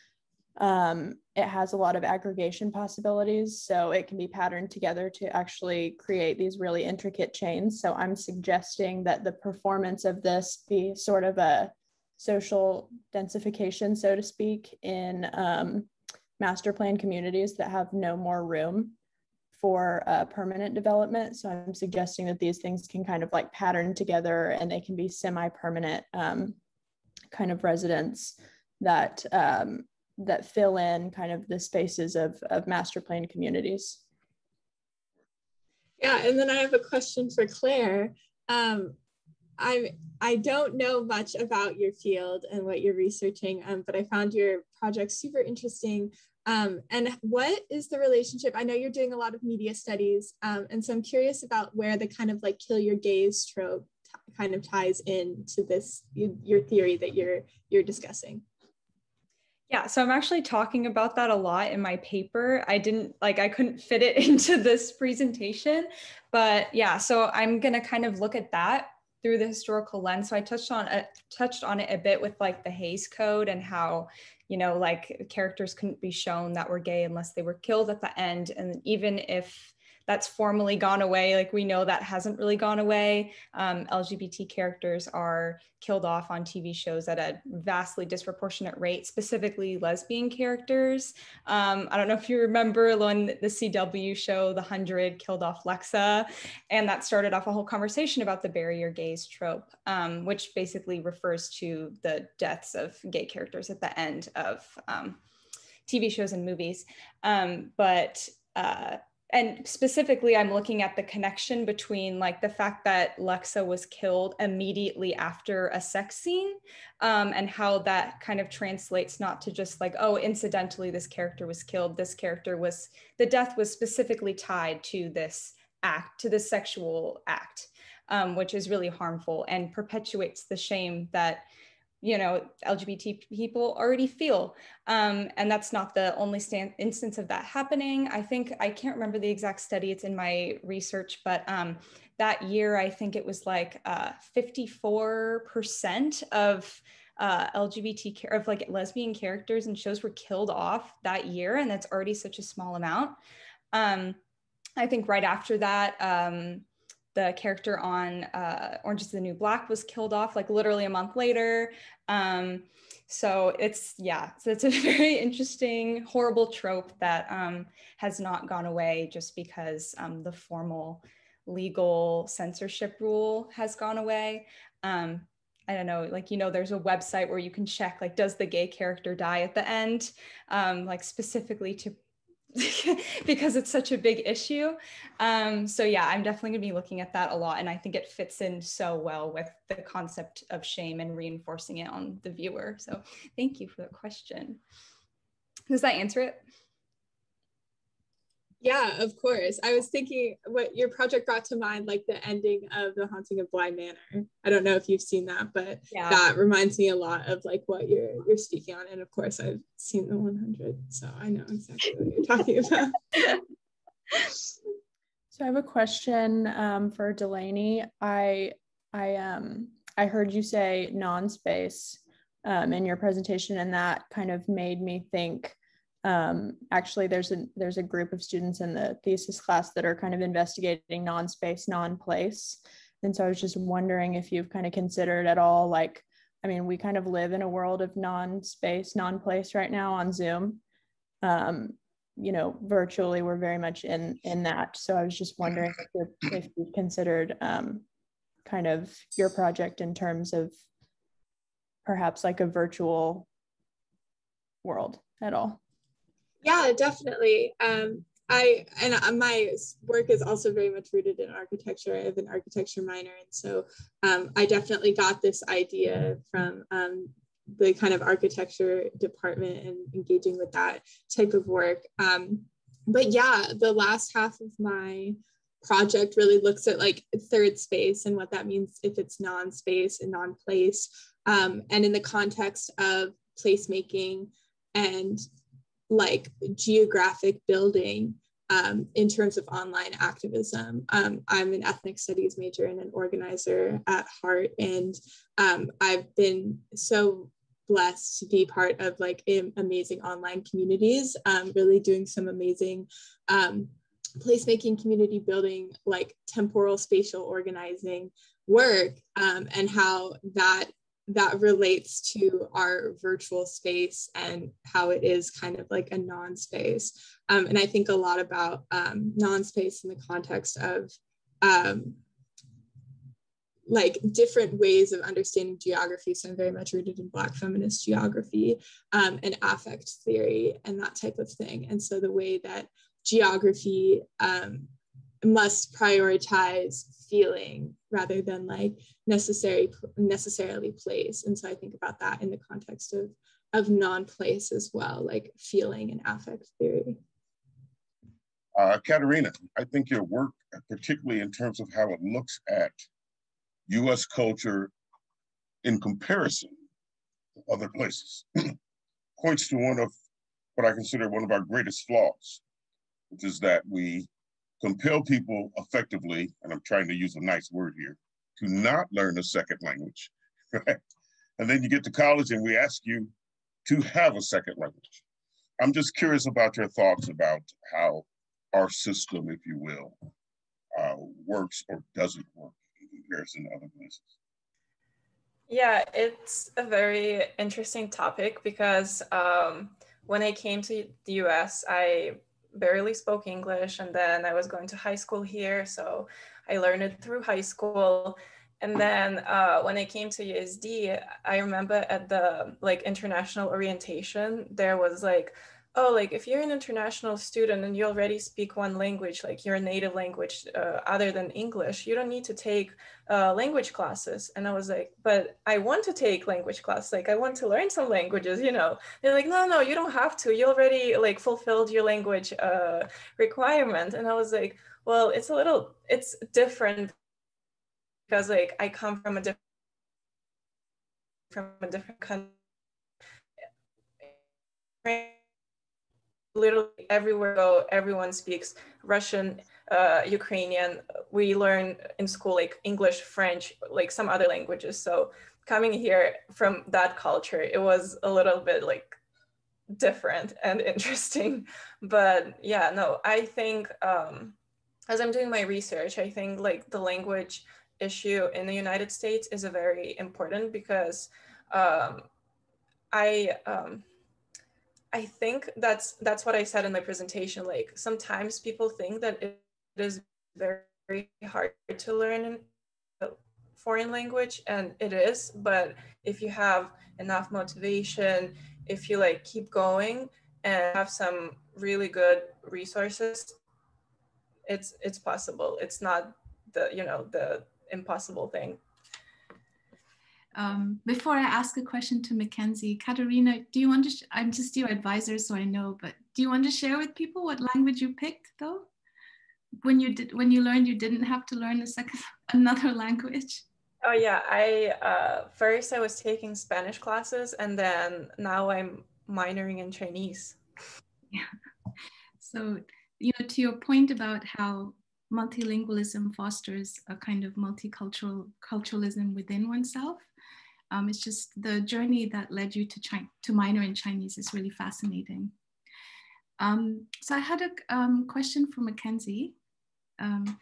Um, it has a lot of aggregation possibilities, so it can be patterned together to actually create these really intricate chains. So I'm suggesting that the performance of this be sort of a social densification, so to speak, in um, master plan communities that have no more room for uh, permanent development. So I'm suggesting that these things can kind of like pattern together and they can be semi-permanent um, kind of residents that um, that fill in kind of the spaces of, of master plan communities. Yeah, and then I have a question for Claire. Um, I I don't know much about your field and what you're researching, um, but I found your project super interesting. Um, and what is the relationship? I know you're doing a lot of media studies, um, and so I'm curious about where the kind of like kill your gaze trope kind of ties into this your theory that you're you're discussing. Yeah, so I'm actually talking about that a lot in my paper. I didn't like I couldn't fit it into this presentation, but yeah, so I'm going to kind of look at that through the historical lens. So I touched on it, touched on it a bit with like the Hays Code and how you know like characters couldn't be shown that were gay unless they were killed at the end, and even if that's formally gone away. Like we know that hasn't really gone away. Um, LGBT characters are killed off on TV shows at a vastly disproportionate rate, specifically lesbian characters. Um, I don't know if you remember when the CW show The Hundred killed off Lexa, and that started off a whole conversation about the bury your gays trope, um, which basically refers to the deaths of gay characters at the end of um, TV shows and movies. Um, but uh, and specifically i'm looking at the connection between like the fact that lexa was killed immediately after a sex scene um, and how that kind of translates not to just like oh incidentally this character was killed. This character was the death was specifically tied to this act to this sexual act um, which is really harmful and perpetuates the shame that you know lgbt people already feel. Um, and that's not the only instance of that happening. I think i can't remember the exact study it's in my research but um, that year i think it was like uh, 54% of uh, lgbt care of like lesbian characters and shows were killed off that year and that's already such a small amount. Um, i think right after that um, the character on uh, Orange is the New Black was killed off like literally a month later. Um, so it's yeah, so it's a very interesting, horrible trope that um, has not gone away just because um, the formal legal censorship rule has gone away. Um, I don't know, like, you know, there's a website where you can check, like, does the gay character die at the end? Um, like, specifically to because it's such a big issue. Um, so yeah, I'm definitely gonna be looking at that a lot. And I think it fits in so well with the concept of shame and reinforcing it on the viewer. So thank you for the question. Does that answer it? Yeah, of course. I was thinking what your project brought to mind, like the ending of The Haunting of Bly Manor. I don't know if you've seen that, but yeah. that reminds me a lot of like what you're you're speaking on. And of course, I've seen the 100, so I know exactly what you're talking about. so I have a question um, for Delaney. I I um I heard you say non-space um, in your presentation, and that kind of made me think um, actually there's a there's a group of students in the thesis class that are kind of investigating non-space non-place. And so i was just wondering if you've kind of considered at all like i mean we kind of live in a world of non-space non-place right now on zoom. Um, you know virtually we're very much in in that. So i was just wondering if, if you've considered um, kind of your project in terms of perhaps like a virtual world at all yeah, definitely. Um, I and uh, my work is also very much rooted in architecture. I have an architecture minor, and so um, I definitely got this idea from um, the kind of architecture department and engaging with that type of work. Um, but yeah, the last half of my project really looks at like third space and what that means if it's non-space and non-place, um, and in the context of placemaking and like geographic building um, in terms of online activism. Um, I'm an ethnic studies major and an organizer at heart, and um, I've been so blessed to be part of like amazing online communities, um, really doing some amazing um, placemaking, community building, like temporal spatial organizing work, um, and how that that relates to our virtual space and how it is kind of like a non-space. Um, and I think a lot about um, non-space in the context of um, like different ways of understanding geography. So I'm very much rooted in Black feminist geography um, and affect theory and that type of thing. And so the way that geography um, must prioritize feeling rather than like necessary necessarily place. And so i think about that in the context of of non-place as well like feeling and affect theory. Uh, Kateryna, I think your work, particularly in terms of how it looks at US culture in comparison to other places, points to one of what I consider one of our greatest flaws, which is that we compel people effectively, and I'm trying to use a nice word here, to not learn a second language, right? And then you get to college and we ask you to have a second language. I'm just curious about your thoughts about how our system, if you will, uh, works or doesn't work in comparison to other places. Yeah, it's a very interesting topic because um, when I came to the US, I barely spoke English. And then I was going to high school here. So I learned it through high school. And then uh, when I came to USD, I remember at the like international orientation, there was like oh, like if you're an international student and you already speak one language, like your native language uh, other than English, you don't need to take uh, language classes. And I was like, but I want to take language class. Like I want to learn some languages, you know. They're like, no, no, you don't have to. You already like fulfilled your language uh, requirement. And I was like, well, it's a little, it's different because like I come from a different from a different country literally everywhere go, everyone speaks Russian, uh, Ukrainian. We learn in school like English, French, like some other languages. So coming here from that culture, it was a little bit like different and interesting. But yeah, no, I think um, as I'm doing my research, I think like the language issue in the United States is a very important because um, I um, I think that's that's what I said in my presentation. Like sometimes people think that it is very hard to learn a foreign language, and it is. But if you have enough motivation, if you like keep going and have some really good resources, it's it's possible. It's not the you know the impossible thing. Um, before I ask a question to Makenzie, Kateryna, do you want to, I'm just your advisor, so I know, but do you want to share with people what language you picked though? When you did, when you learned you didn't have to learn a second, another language? Oh yeah, I uh, first I was taking Spanish classes, and then now I'm minoring in Chinese. Yeah. So you know, to your point about how multilingualism fosters a kind of multicultural culturalism within oneself. Um, it's just the journey that led you to to minor in Chinese is really fascinating. Um, so I had a um, question for Makenzie. Um,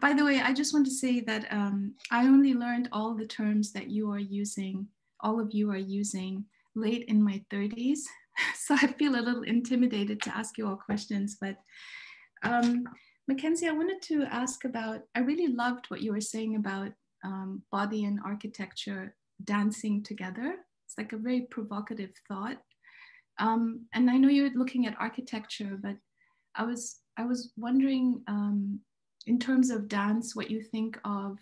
by the way, I just want to say that um, I only learned all the terms that you are using, all of you are using late in my 30s. So I feel a little intimidated to ask you all questions, but um, Makenzie, I wanted to ask about, I really loved what you were saying about um, body and architecture dancing together. It's like a very provocative thought. Um, and I know you're looking at architecture, but I was, I was wondering um, in terms of dance, what you think of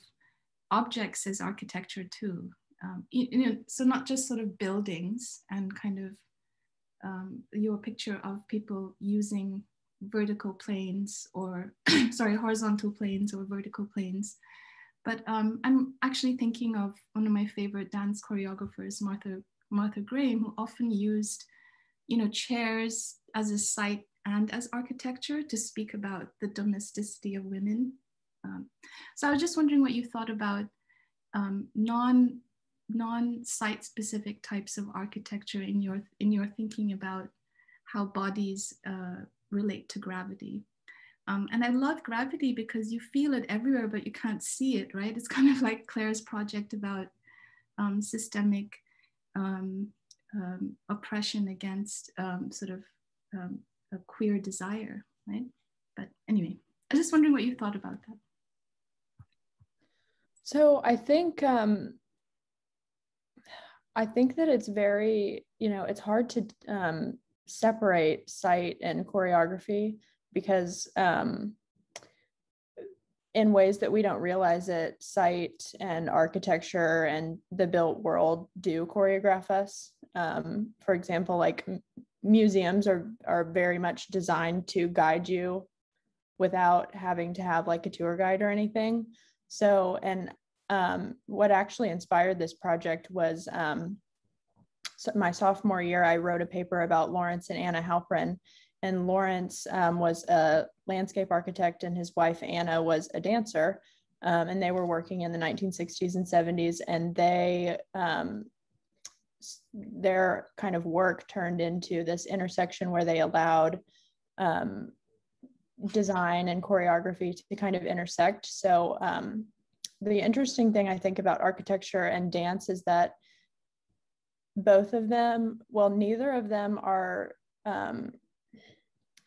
objects as architecture too. Um, you, you know, so not just sort of buildings and kind of um, your picture of people using vertical planes or sorry horizontal planes or vertical planes but um, i'm actually thinking of one of my favorite dance choreographers martha martha graham who often used you know chairs as a site and as architecture to speak about the domesticity of women um, so i was just wondering what you thought about um, non non site specific types of architecture in your in your thinking about how bodies uh, relate to gravity. Um, and I love gravity because you feel it everywhere, but you can't see it, right? It's kind of like Claire's project about um, systemic um, um oppression against um, sort of um, a queer desire, right? But anyway, I was just wondering what you thought about that. So I think I think that it's very, you know, it's hard to um, separate site and choreography because um, in ways that we don't realize it, site and architecture and the built world do choreograph us. Um, for example, like museums are are very much designed to guide you without having to have like a tour guide or anything. So, and um, what actually inspired this project was um, my sophomore year, I wrote a paper about Lawrence and Anna Halprin. And Lawrence um, was a landscape architect, and his wife Anna was a dancer. Um, and they were working in the 1960s and 70s, and they um, their kind of work turned into this intersection where they allowed um, design and choreography to kind of intersect. So um, the interesting thing I think about architecture and dance is that both of them, well, neither of them are, um,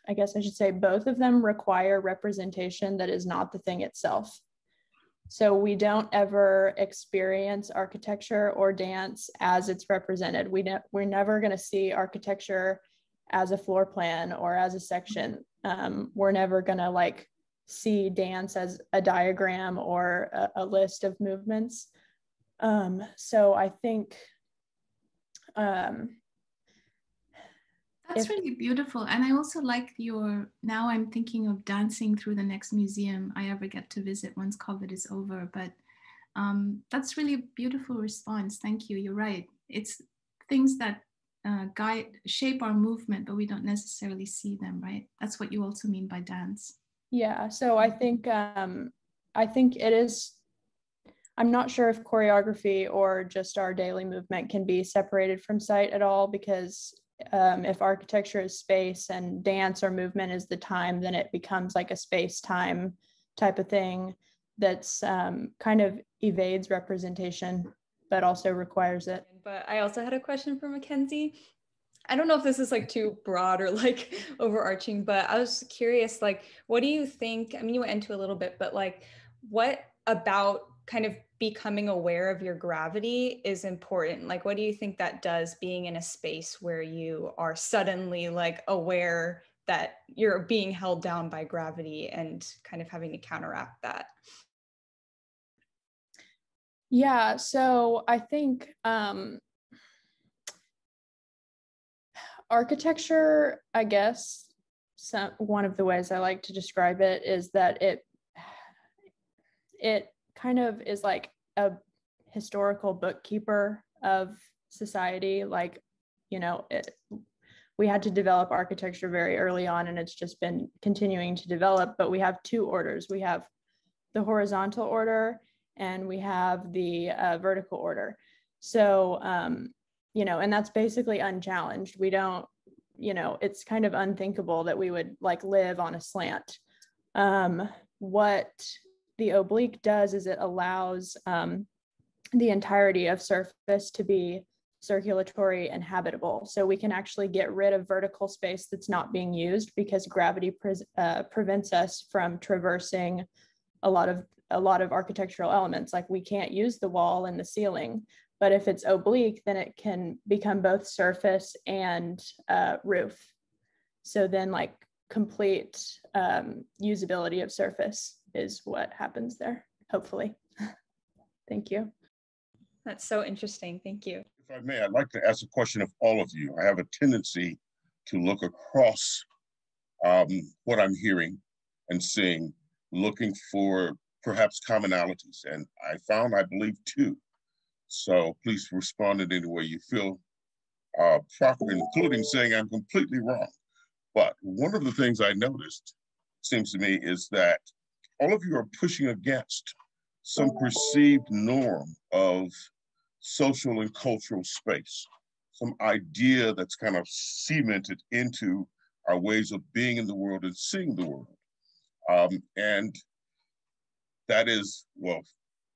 I guess I should say, both of them require representation that is not the thing itself. So we don't ever experience architecture or dance as it's represented. We ne- we're never going to see architecture as a floor plan or as a section. Um, we're never going to like see dance as a diagram or a, a list of movements. Um, so I think um, that's if, really beautiful. And I also like your, now I'm thinking of dancing through the next museum I ever get to visit once COVID is over. But um, that's really a beautiful response. Thank you. You're right. It's things that uh, guide, shape our movement, but we don't necessarily see them, right? That's what you also mean by dance. Yeah. So I think, um, I think it is I'm not sure if choreography or just our daily movement can be separated from sight at all because um, if architecture is space and dance or movement is the time, then it becomes like a space time type of thing that's um, kind of evades representation, but also requires it. But I also had a question for Makenzie. I don't know if this is like too broad or like overarching, but I was curious, like, what do you think? I mean, you went into a little bit, but like, what about kind of becoming aware of your gravity is important. Like what do you think that does being in a space where you are suddenly like aware that you're being held down by gravity and kind of having to counteract that? Yeah so i think um architecture, I guess, some, one of the ways I like to describe it is that it it kind of is like a historical bookkeeper of society. Like, you know, it, we had to develop architecture very early on, and it's just been continuing to develop. But we have two orders. We have the horizontal order, and we have the uh, vertical order. So, um, you know, and that's basically unchallenged. We don't you know, it's kind of unthinkable that we would like live on a slant. Um, what the oblique does is it allows um, the entirety of surface to be circulatory and habitable. So we can actually get rid of vertical space that's not being used because gravity pre uh, prevents us from traversing a lot of a lot of architectural elements. Like we can't use the wall and the ceiling, but if it's oblique, then it can become both surface and uh, roof. So then like complete um, usability of surface is what happens there, hopefully. Thank you. That's so interesting. Thank you. If I may, I'd like to ask a question of all of you. I have a tendency to look across um, what I'm hearing and seeing, looking for perhaps commonalities. And I found, I believe, two. So please respond in any way you feel uh, proper, including saying I'm completely wrong. But one of the things I noticed, seems to me, is that all of you are pushing against some perceived norm of social and cultural space, some idea that's kind of cemented into our ways of being in the world and seeing the world. Um, and that is, well,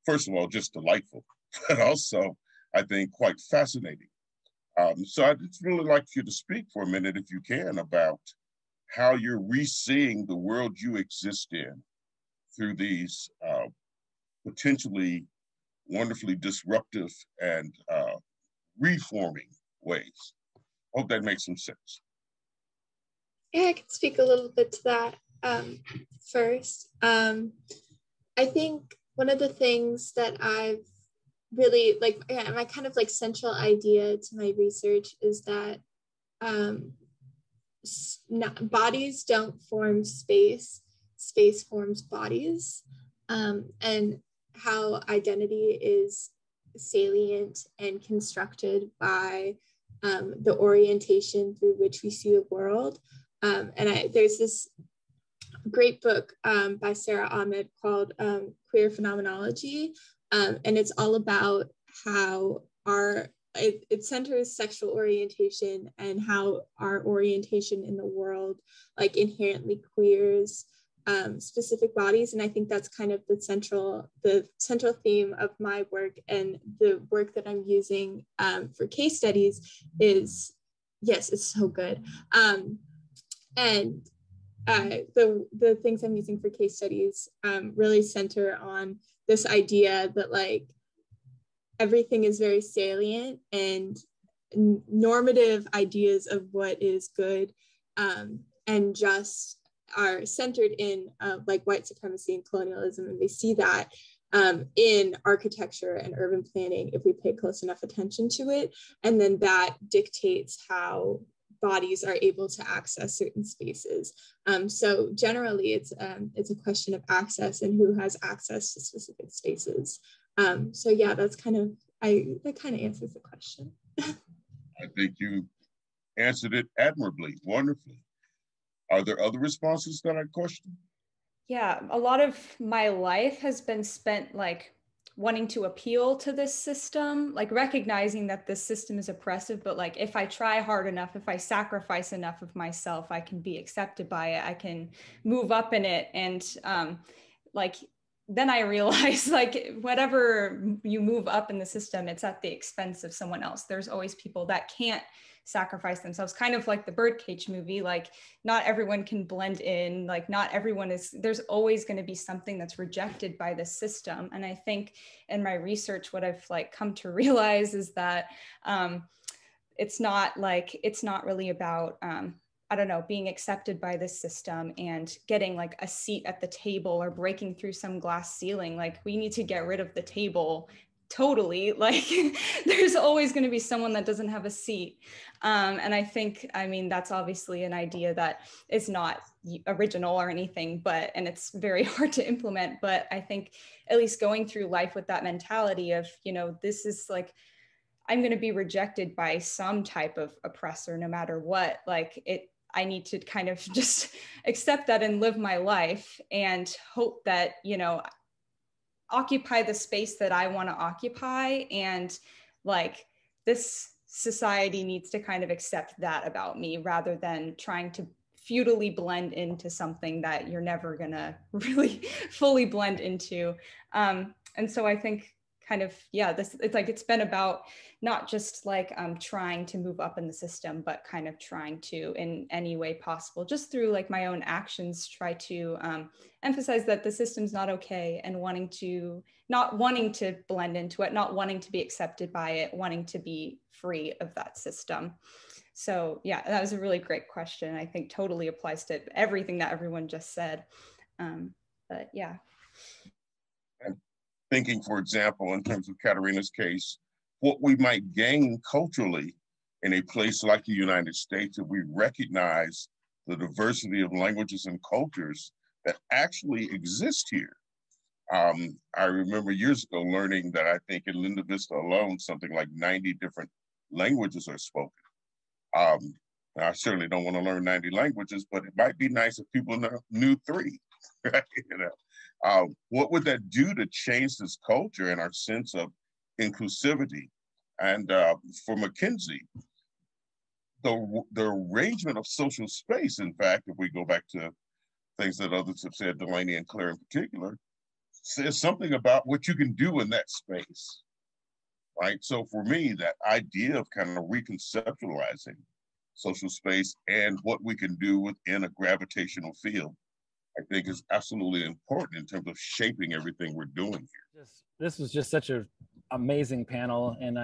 first of all, just delightful but also I think quite fascinating. Um, so I'd really like you to speak for a minute, if you can, about how you're re-seeing the world you exist in through these uh, potentially wonderfully disruptive and uh, reforming ways. Hope that makes some sense. Yeah, I can speak a little bit to that um, first. Um, I think one of the things that I've really like yeah, my kind of like central idea to my research is that um, not, bodies don't form space, space forms bodies, um, and how identity is salient and constructed by um, the orientation through which we see the world. Um, and I, there's this great book um, by Sara Ahmed called um, Queer Phenomenology, um, and it's all about how our it, it, centers sexual orientation and how our orientation in the world like inherently queers um, specific bodies. And i think that's kind of the central the central theme of my work and the work that i'm using um, for case studies is yes it's so good. Um, and uh, the the things i'm using for case studies um, really center on this idea that like everything is very salient and normative ideas of what is good um, and just are centered in uh, like white supremacy and colonialism and they see that um, in architecture and urban planning if we pay close enough attention to it and then that dictates how bodies are able to access certain spaces. Um, so generally, it's um, it's a question of access and who has access to specific spaces. Um, so yeah, that's kind of I that kind of answers the question. I think you answered it admirably, wonderfully. Are there other responses that question? Yeah, a lot of my life has been spent like wanting to appeal to this system, like recognizing that this system is oppressive, but like if I try hard enough, if I sacrifice enough of myself, I can be accepted by it. I can move up in it. And um, like then I realized like whatever you move up in the system, it's at the expense of someone else. There's always people that can't sacrifice themselves kind of like the birdcage movie like not everyone can blend in like not everyone is there's always going to be something that's rejected by the system and i think in my research what i've like come to realize is that um, it's not like it's not really about um, I don't know, being accepted by this system and getting like a seat at the table or breaking through some glass ceiling. Like we need to get rid of the table totally like there's always going to be someone that doesn't have a seat um, and i think i mean that's obviously an idea that is not original or anything but and it's very hard to implement but i think at least going through life with that mentality of you know this is like i'm going to be rejected by some type of oppressor no matter what like it i need to kind of just accept that and live my life and hope that you know occupy the space that I want to occupy. And like this society needs to kind of accept that about me rather than trying to futilely blend into something that you're never going to really fully blend into. Um, and so I think kind of yeah this it's like it's been about not just like um, trying to move up in the system but kind of trying to in any way possible. Just through like my own actions try to um, emphasize that the system's not okay and wanting to not wanting to blend into it not wanting to be accepted by it wanting to be free of that system. So yeah that was a really great question. I think totally applies to everything that everyone just said. Um, but yeah thinking, for example, in terms of Kateryna's case, what we might gain culturally in a place like the United States if we recognize the diversity of languages and cultures that actually exist here. Um, I remember years ago learning that I think in Linda Vista alone, something like 90 different languages are spoken. Um, I certainly don't want to learn 90 languages, but it might be nice if people knew three. You know, uh, what would that do to change this culture and our sense of inclusivity? And uh, for Makenzie, the, the arrangement of social space, in fact, if we go back to things that others have said, Delaney and Claire in particular, says something about what you can do in that space, right? So for me, that idea of kind of reconceptualizing social space and what we can do within a gravitational field I think is absolutely important in terms of shaping everything we're doing here. Just, this was just such an amazing panel. And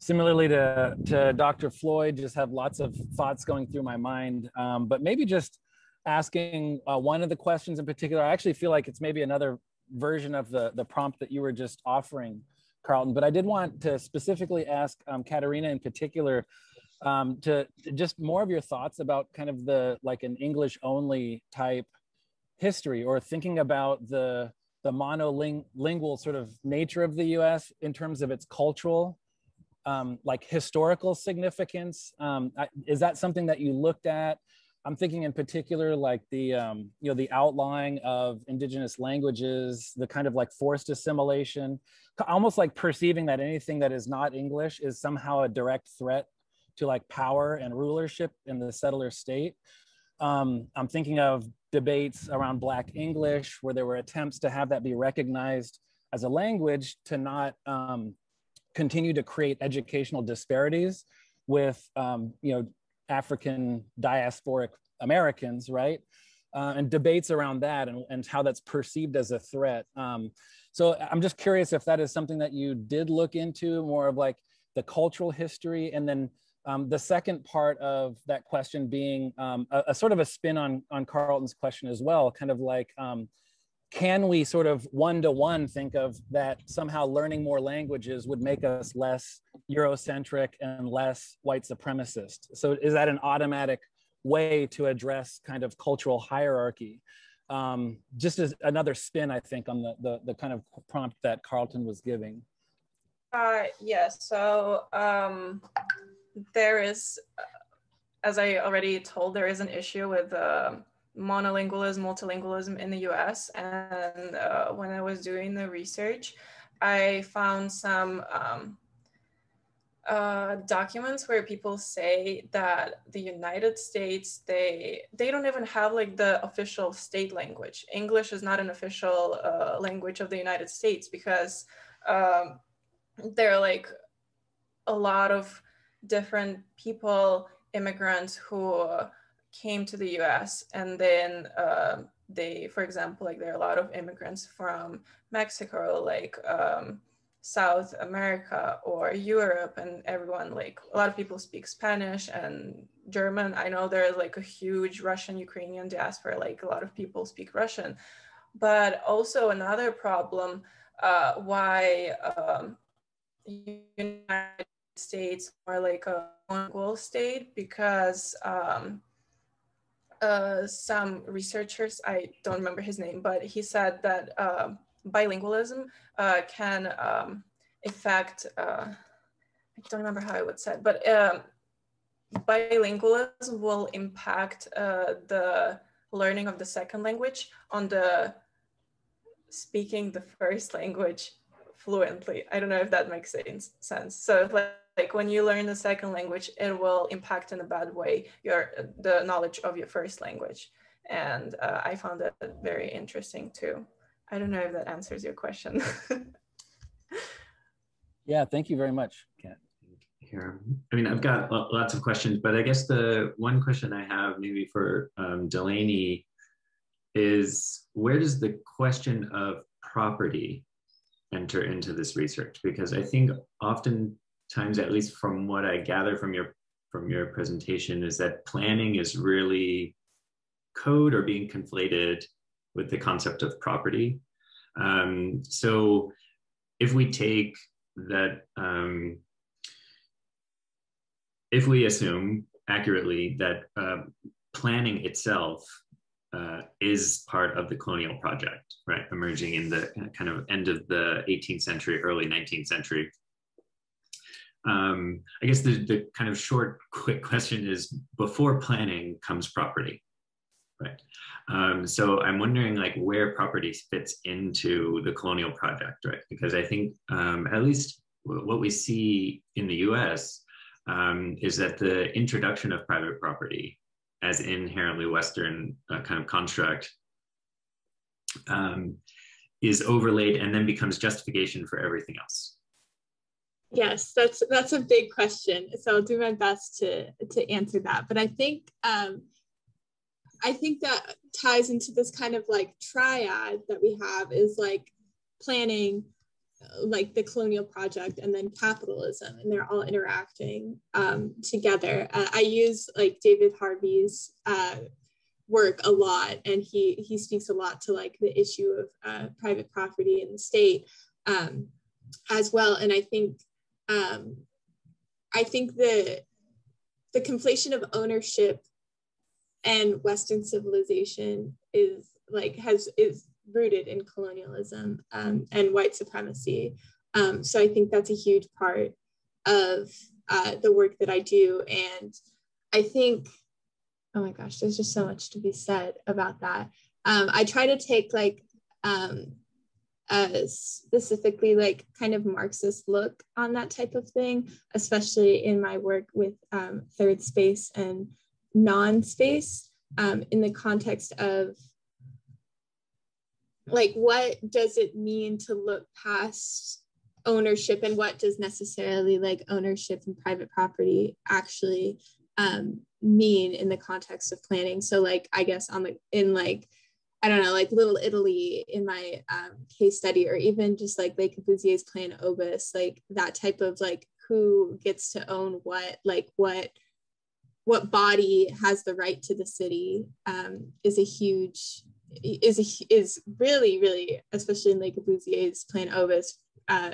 similarly to, to Dr. Floyd, just have lots of thoughts going through my mind. Um, but maybe just asking uh, one of the questions in particular, I actually feel like it's maybe another version of the, the prompt that you were just offering, Carlton. But I did want to specifically ask um, Kateryna in particular um, to just more of your thoughts about kind of the like an English only type history or thinking about the the monolingual sort of nature of the U.S. in terms of its cultural, um, like historical significance. Um, is that something that you looked at? I'm thinking in particular like the um, you know the outlying of indigenous languages, the kind of like forced assimilation, almost like perceiving that anything that is not English is somehow a direct threat to like power and rulership in the settler state. Um, I'm thinking of debates around Black English, where there were attempts to have that be recognized as a language to not um, continue to create educational disparities with, um, you know, African diasporic Americans, right? Uh, and debates around that and, and how that's perceived as a threat. Um, so I'm just curious if that is something that you did look into more of like the cultural history and then um, the second part of that question being um, a, a, sort of a spin on, on Carlton's question as well, kind of like, um, can we sort of one-to-one think of that somehow learning more languages would make us less Eurocentric and less white supremacist? So is that an automatic way to address kind of cultural hierarchy? Um, just as another spin, I think, on the, the, the kind of prompt that Carlton was giving. Uh, yes, yeah, so um, there is, uh, as I already told, there is an issue with uh, monolingualism, multilingualism in the US. And uh, when I was doing the research, I found some um, uh, documents where people say that the United States they they don't even have like the official state language. English is not an official uh, language of the United States because um, there are like a lot of different people, immigrants who came to the US and then uh, they, for example, like there are a lot of immigrants from Mexico, like um, South America or Europe, and everyone, like a lot of people speak Spanish and German. I know there's like a huge Russian Ukrainian diaspora, like a lot of people speak Russian. But also, another problem uh, why um, United States more like a lingual state because um, uh, some researchers, I don't remember his name, but he said that uh, bilingualism uh, can um, affect, uh, I don't remember how I would say it, but um, bilingualism will impact uh, the learning of the second language on the speaking the first language fluently. I don't know if that makes sense. So like, like when you learn the second language, it will impact in a bad way your the knowledge of your first language. And uh, I found that very interesting too. I don't know if that answers your question. yeah, thank you very much, Kat. Here, I mean, I've got lots of questions, but I guess the one question I have maybe for um, Delaney is where does the question of property enter into this research? Because I think oftentimes, at least from what I gather from your from your presentation, is that planning is really code or being conflated with the concept of property. Um, so if we take that, um, if we assume accurately that uh, planning itself uh, is part of the colonial project, right? Emerging in the kind of end of the 18th century, early 19th century. Um, I guess the, the kind of short, quick question is before planning comes property, right? Um, so I'm wondering like where property fits into the colonial project, right? Because I think um, at least what we see in the US um, is that the introduction of private property as inherently Western uh, kind of construct um, is overlaid and then becomes justification for everything else? Yes, that's that's a big question. So I'll do my best to to answer that. But I think um, I think that ties into this kind of like triad that we have is like planning, like the colonial project and then capitalism and they're all interacting um, together uh, i use like david harvey's uh, work a lot and he he speaks a lot to like the issue of uh, private property in the state um, as well and i think um, i think the the conflation of ownership and western civilization is like has is rooted in colonialism um, and white supremacy. Um, so I think that's a huge part of uh, the work that I do. And I think, oh my gosh, there's just so much to be said about that. Um, I try to take like um, a specifically like kind of Marxist look on that type of thing, especially in my work with um, third space and non-space um, in the context of like what does it mean to look past ownership and what does necessarily like ownership and private property actually um, mean in the context of planning? So like i guess on the in like i don't know like little italy in my um, case study or even just like Le Corbusier's plan Obus, like that type of like who gets to own what like what what body has the right to the city um, is a huge is a, is really really especially in Le Corbusier's plan Obus uh,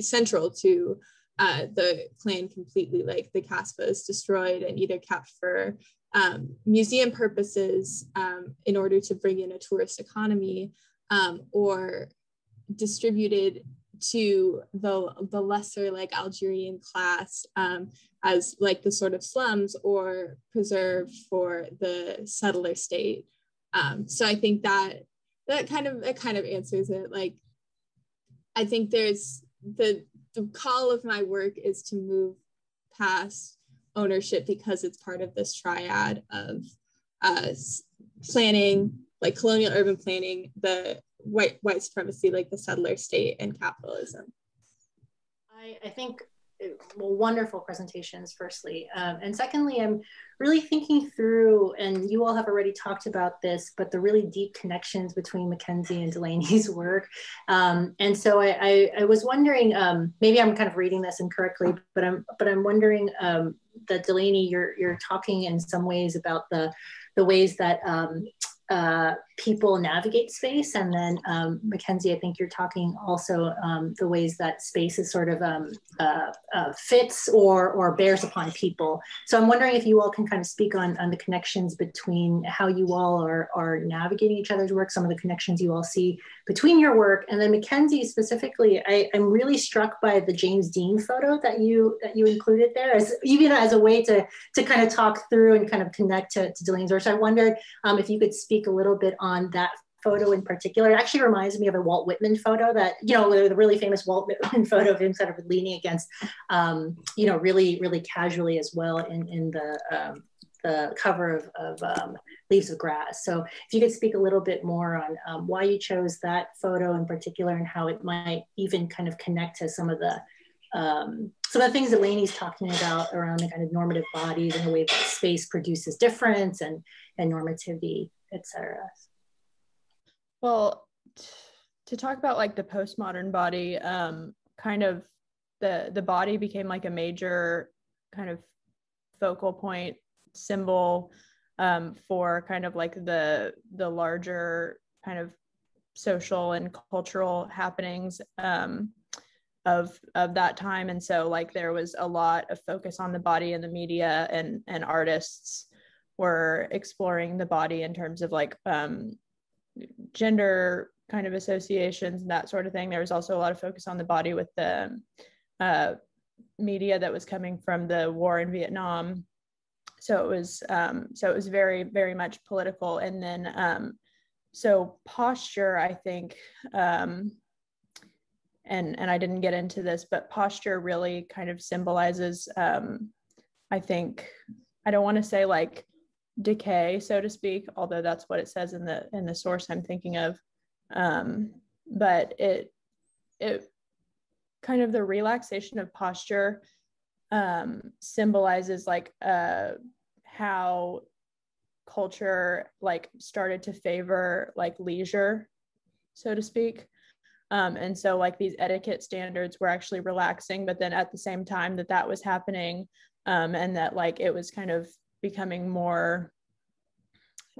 central to uh, the plan completely like the Kasbah is destroyed and either kept for um, museum purposes um, in order to bring in a tourist economy um, or distributed to the the lesser like Algerian class um, as like the sort of slums or preserved for the settler state um, so I think that that kind of it kind of answers it. Like I think there's the the call of my work is to move past ownership because it's part of this triad of uh, planning, like colonial urban planning, the white white supremacy, like the settler state, and capitalism. I, I think well, wonderful presentations, firstly. Um, and secondly, I'm really thinking through, and you all have already talked about this, but the really deep connections between Makenzie and Delaney's work. Um, and so I, I, I was wondering, um, maybe I'm kind of reading this incorrectly, but I'm, but I'm wondering um, that Delaney, you're, you're talking in some ways about the, the ways that um, uh, people navigate space. And then um, Makenzie, I think you're talking also um, the ways that space is sort of um, uh, uh, fits or, or bears upon people. So I'm wondering if you all can kind of speak on, on the connections between how you all are, are navigating each other's work, some of the connections you all see between your work. And then Makenzie specifically, I, am really struck by the James Dean photo that you that you included there, as even as a way to, to kind of talk through and kind of connect to, to Delane's work. So I wondered um, if you could speak speak a little bit on that photo in particular. It actually reminds me of a Walt Whitman photo that, you know, the really famous Walt Whitman photo of him sort of leaning against, um, you know, really, really casually as well in, in the, um, the cover of, of um, Leaves of Grass. So if you could speak a little bit more on um, why you chose that photo in particular and how it might even kind of connect to some of the um, some of the things that Lainey's talking about around the kind of normative bodies and the way that space produces difference and, and normativity etc. Well, to talk about like the postmodern body, um, kind of the the body became like a major kind of focal point symbol um, for kind of like the the larger kind of social and cultural happenings um, of of that time and so like there was a lot of focus on the body in the media and and artists were exploring the body in terms of like um, gender kind of associations and that sort of thing. There was also a lot of focus on the body with the uh, media that was coming from the war in Vietnam. So it was um, so it was very very much political. And then um, so posture, I think, um, and and I didn't get into this, but posture really kind of symbolizes. Um, I think I don't want to say like decay, so to speak, although that's what it says in the in the source I'm thinking of. Um, but it it kind of the relaxation of posture um, symbolizes like uh, how culture like started to favor like leisure, so to speak. Um, and so like these etiquette standards were actually relaxing, but then at the same time that that was happening, um, and that like it was kind of becoming more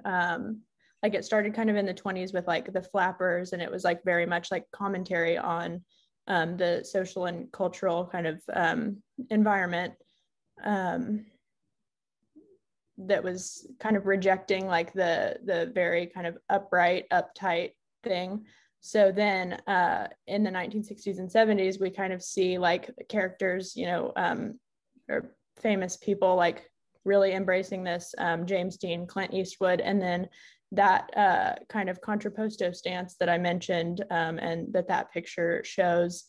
um, like it started kind of in the 20s with like the flappers and it was like very much like commentary on um, the social and cultural kind of um, environment um, that was kind of rejecting like the the very kind of upright uptight thing. So then uh, in the 1960s and 70s we kind of see like characters you know um, or famous people like really embracing this um, James Dean, Clint Eastwood, and then that uh, kind of contrapposto stance that I mentioned um, and that that picture shows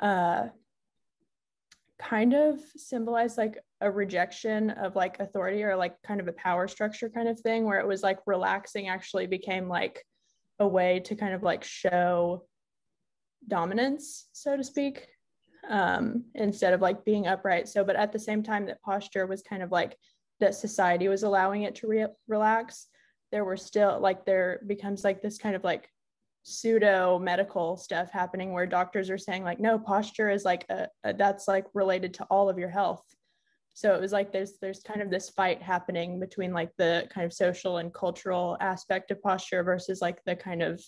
uh, kind of symbolized like a rejection of like authority or like kind of a power structure kind of thing where it was like relaxing actually became like a way to kind of like show dominance so to speak um, instead of like being upright. So but at the same time that posture was kind of like that society was allowing it to re- relax there were still like there becomes like this kind of like pseudo medical stuff happening where doctors are saying like no posture is like a, a, that's like related to all of your health. So it was like there's there's kind of this fight happening between like the kind of social and cultural aspect of posture versus like the kind of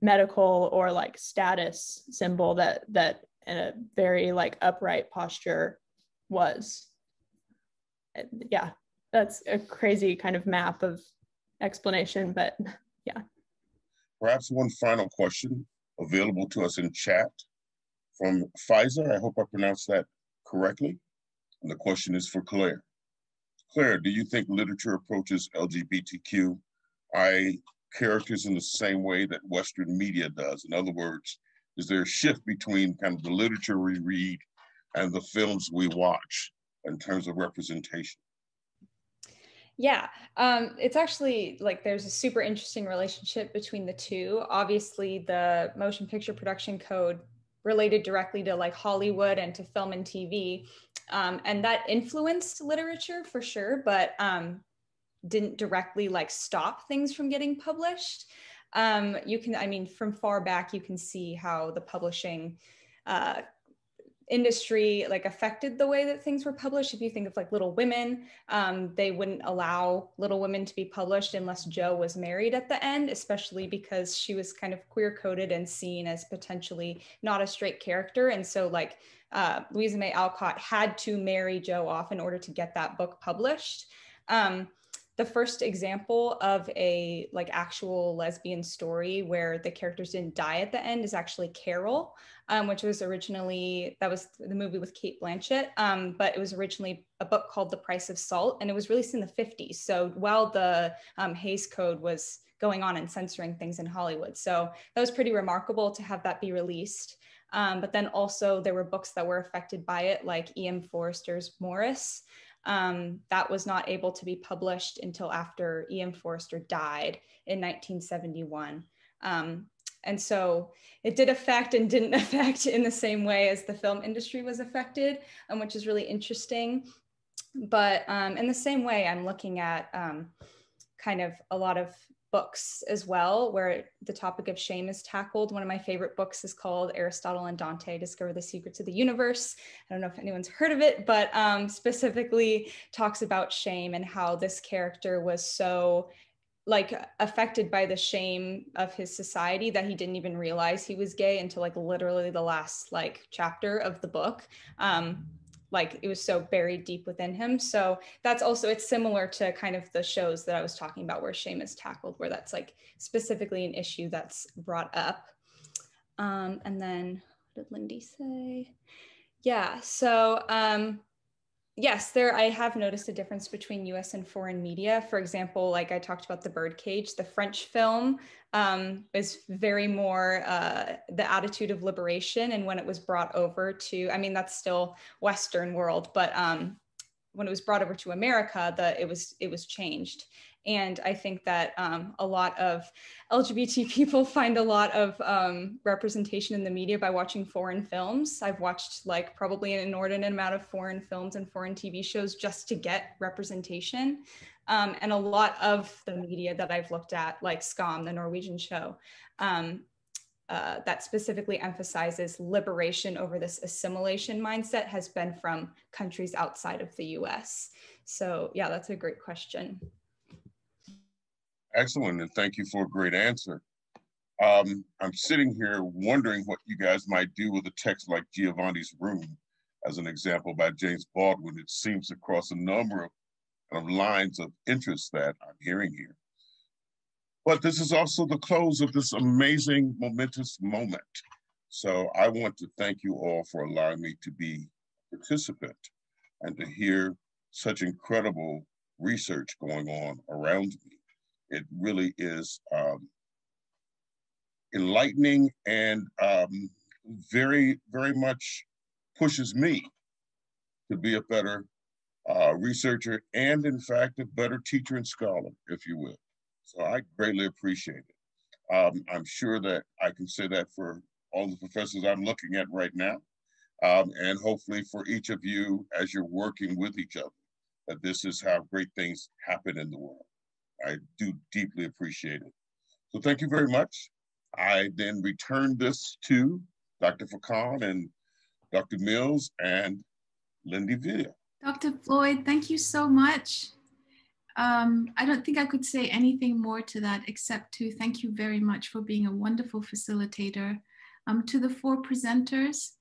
medical or like status symbol that that in a very like upright posture was yeah, that's a crazy kind of map of explanation, but yeah. Perhaps one final question available to us in chat from Pfizer. I hope I pronounced that correctly. And the question is for Claire. Claire, do you think literature approaches LGBTQI characters in the same way that Western media does? In other words, is there a shift between kind of the literature we read and the films we watch? In terms of representation? Yeah, um, it's actually like there's a super interesting relationship between the two. Obviously, the motion picture production code related directly to like Hollywood and to film and TV, um, and that influenced literature for sure, but um, didn't directly like stop things from getting published. Um, you can, I mean, from far back, you can see how the publishing uh, industry like affected the way that things were published. If you think of like Little Women, um, they wouldn't allow Little Women to be published unless Jo was married at the end, especially because she was kind of queer coded and seen as potentially not a straight character. And so like uh, Louisa May Alcott had to marry Jo off in order to get that book published. Um, the first example of a like actual lesbian story where the characters didn't die at the end is actually Carol, um, which was originally that was the movie with Cate Blanchett, um, but it was originally a book called The Price of Salt, and it was released in the 50s. So while the um, Hays Code was going on and censoring things in Hollywood, so that was pretty remarkable to have that be released. Um, but then also there were books that were affected by it, like E.M. Forster's Maurice um, that was not able to be published until after E.M. Forster died in 1971. Um, and so it did affect and didn't affect in the same way as the film industry was affected, um, which is really interesting. But um, in the same way, I'm looking at um, kind of a lot of books as well, where the topic of shame is tackled. One of my favorite books is called Aristotle and Dante Discover the Secrets of the Universe. I don't know if anyone's heard of it, but um, specifically talks about shame and how this character was so like affected by the shame of his society that he didn't even realize he was gay until like literally the last like chapter of the book um, like it was so buried deep within him. So that's also it's similar to kind of the shows that I was talking about where shame is tackled, where that's like specifically an issue that's brought up. Um, and then what did Lindy say? Yeah, so um, yes, there I have noticed a difference between US and foreign media. For example, like I talked about the birdcage, the French film um, is very more uh, the attitude of liberation. And when it was brought over to, I mean, that's still Western world, but um, when it was brought over to America, the it was it was changed. And I think that um, a lot of LGBT people find a lot of um, representation in the media by watching foreign films. I've watched like probably an inordinate amount of foreign films and foreign TV shows just to get representation. Um, and a lot of the media that I've looked at, like Skam, the Norwegian show, um, uh, that specifically emphasizes liberation over this assimilation mindset has been from countries outside of the US. So, yeah, that's a great question. Excellent, and thank you for a great answer. Um, I'm sitting here wondering what you guys might do with a text like Giovanni's Room, as an example by James Baldwin. It seems to cross a number of, of lines of interest that I'm hearing here. But this is also the close of this amazing, momentous moment. So I want to thank you all for allowing me to be a participant and to hear such incredible research going on around me it really is um, enlightening and um, very, very much pushes me to be a better uh, researcher and, in fact, a better teacher and scholar, if you will. So I greatly appreciate it. Um, I'm sure that I can say that for all the professors I'm looking at right now, um, and hopefully for each of you as you're working with each other, that this is how great things happen in the world. I do deeply appreciate it. So thank you very much. I then return this to Dr. Phukan and Dr. Mills and Lindy Villa. Dr. Floyd, thank you so much. Um, I don't think I could say anything more to that except to thank you very much for being a wonderful facilitator. Um, to the four presenters,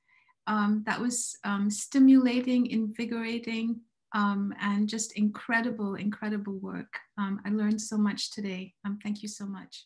um, that was um, stimulating, invigorating, um, and just incredible, incredible work. Um, I learned so much today. Um, thank you so much.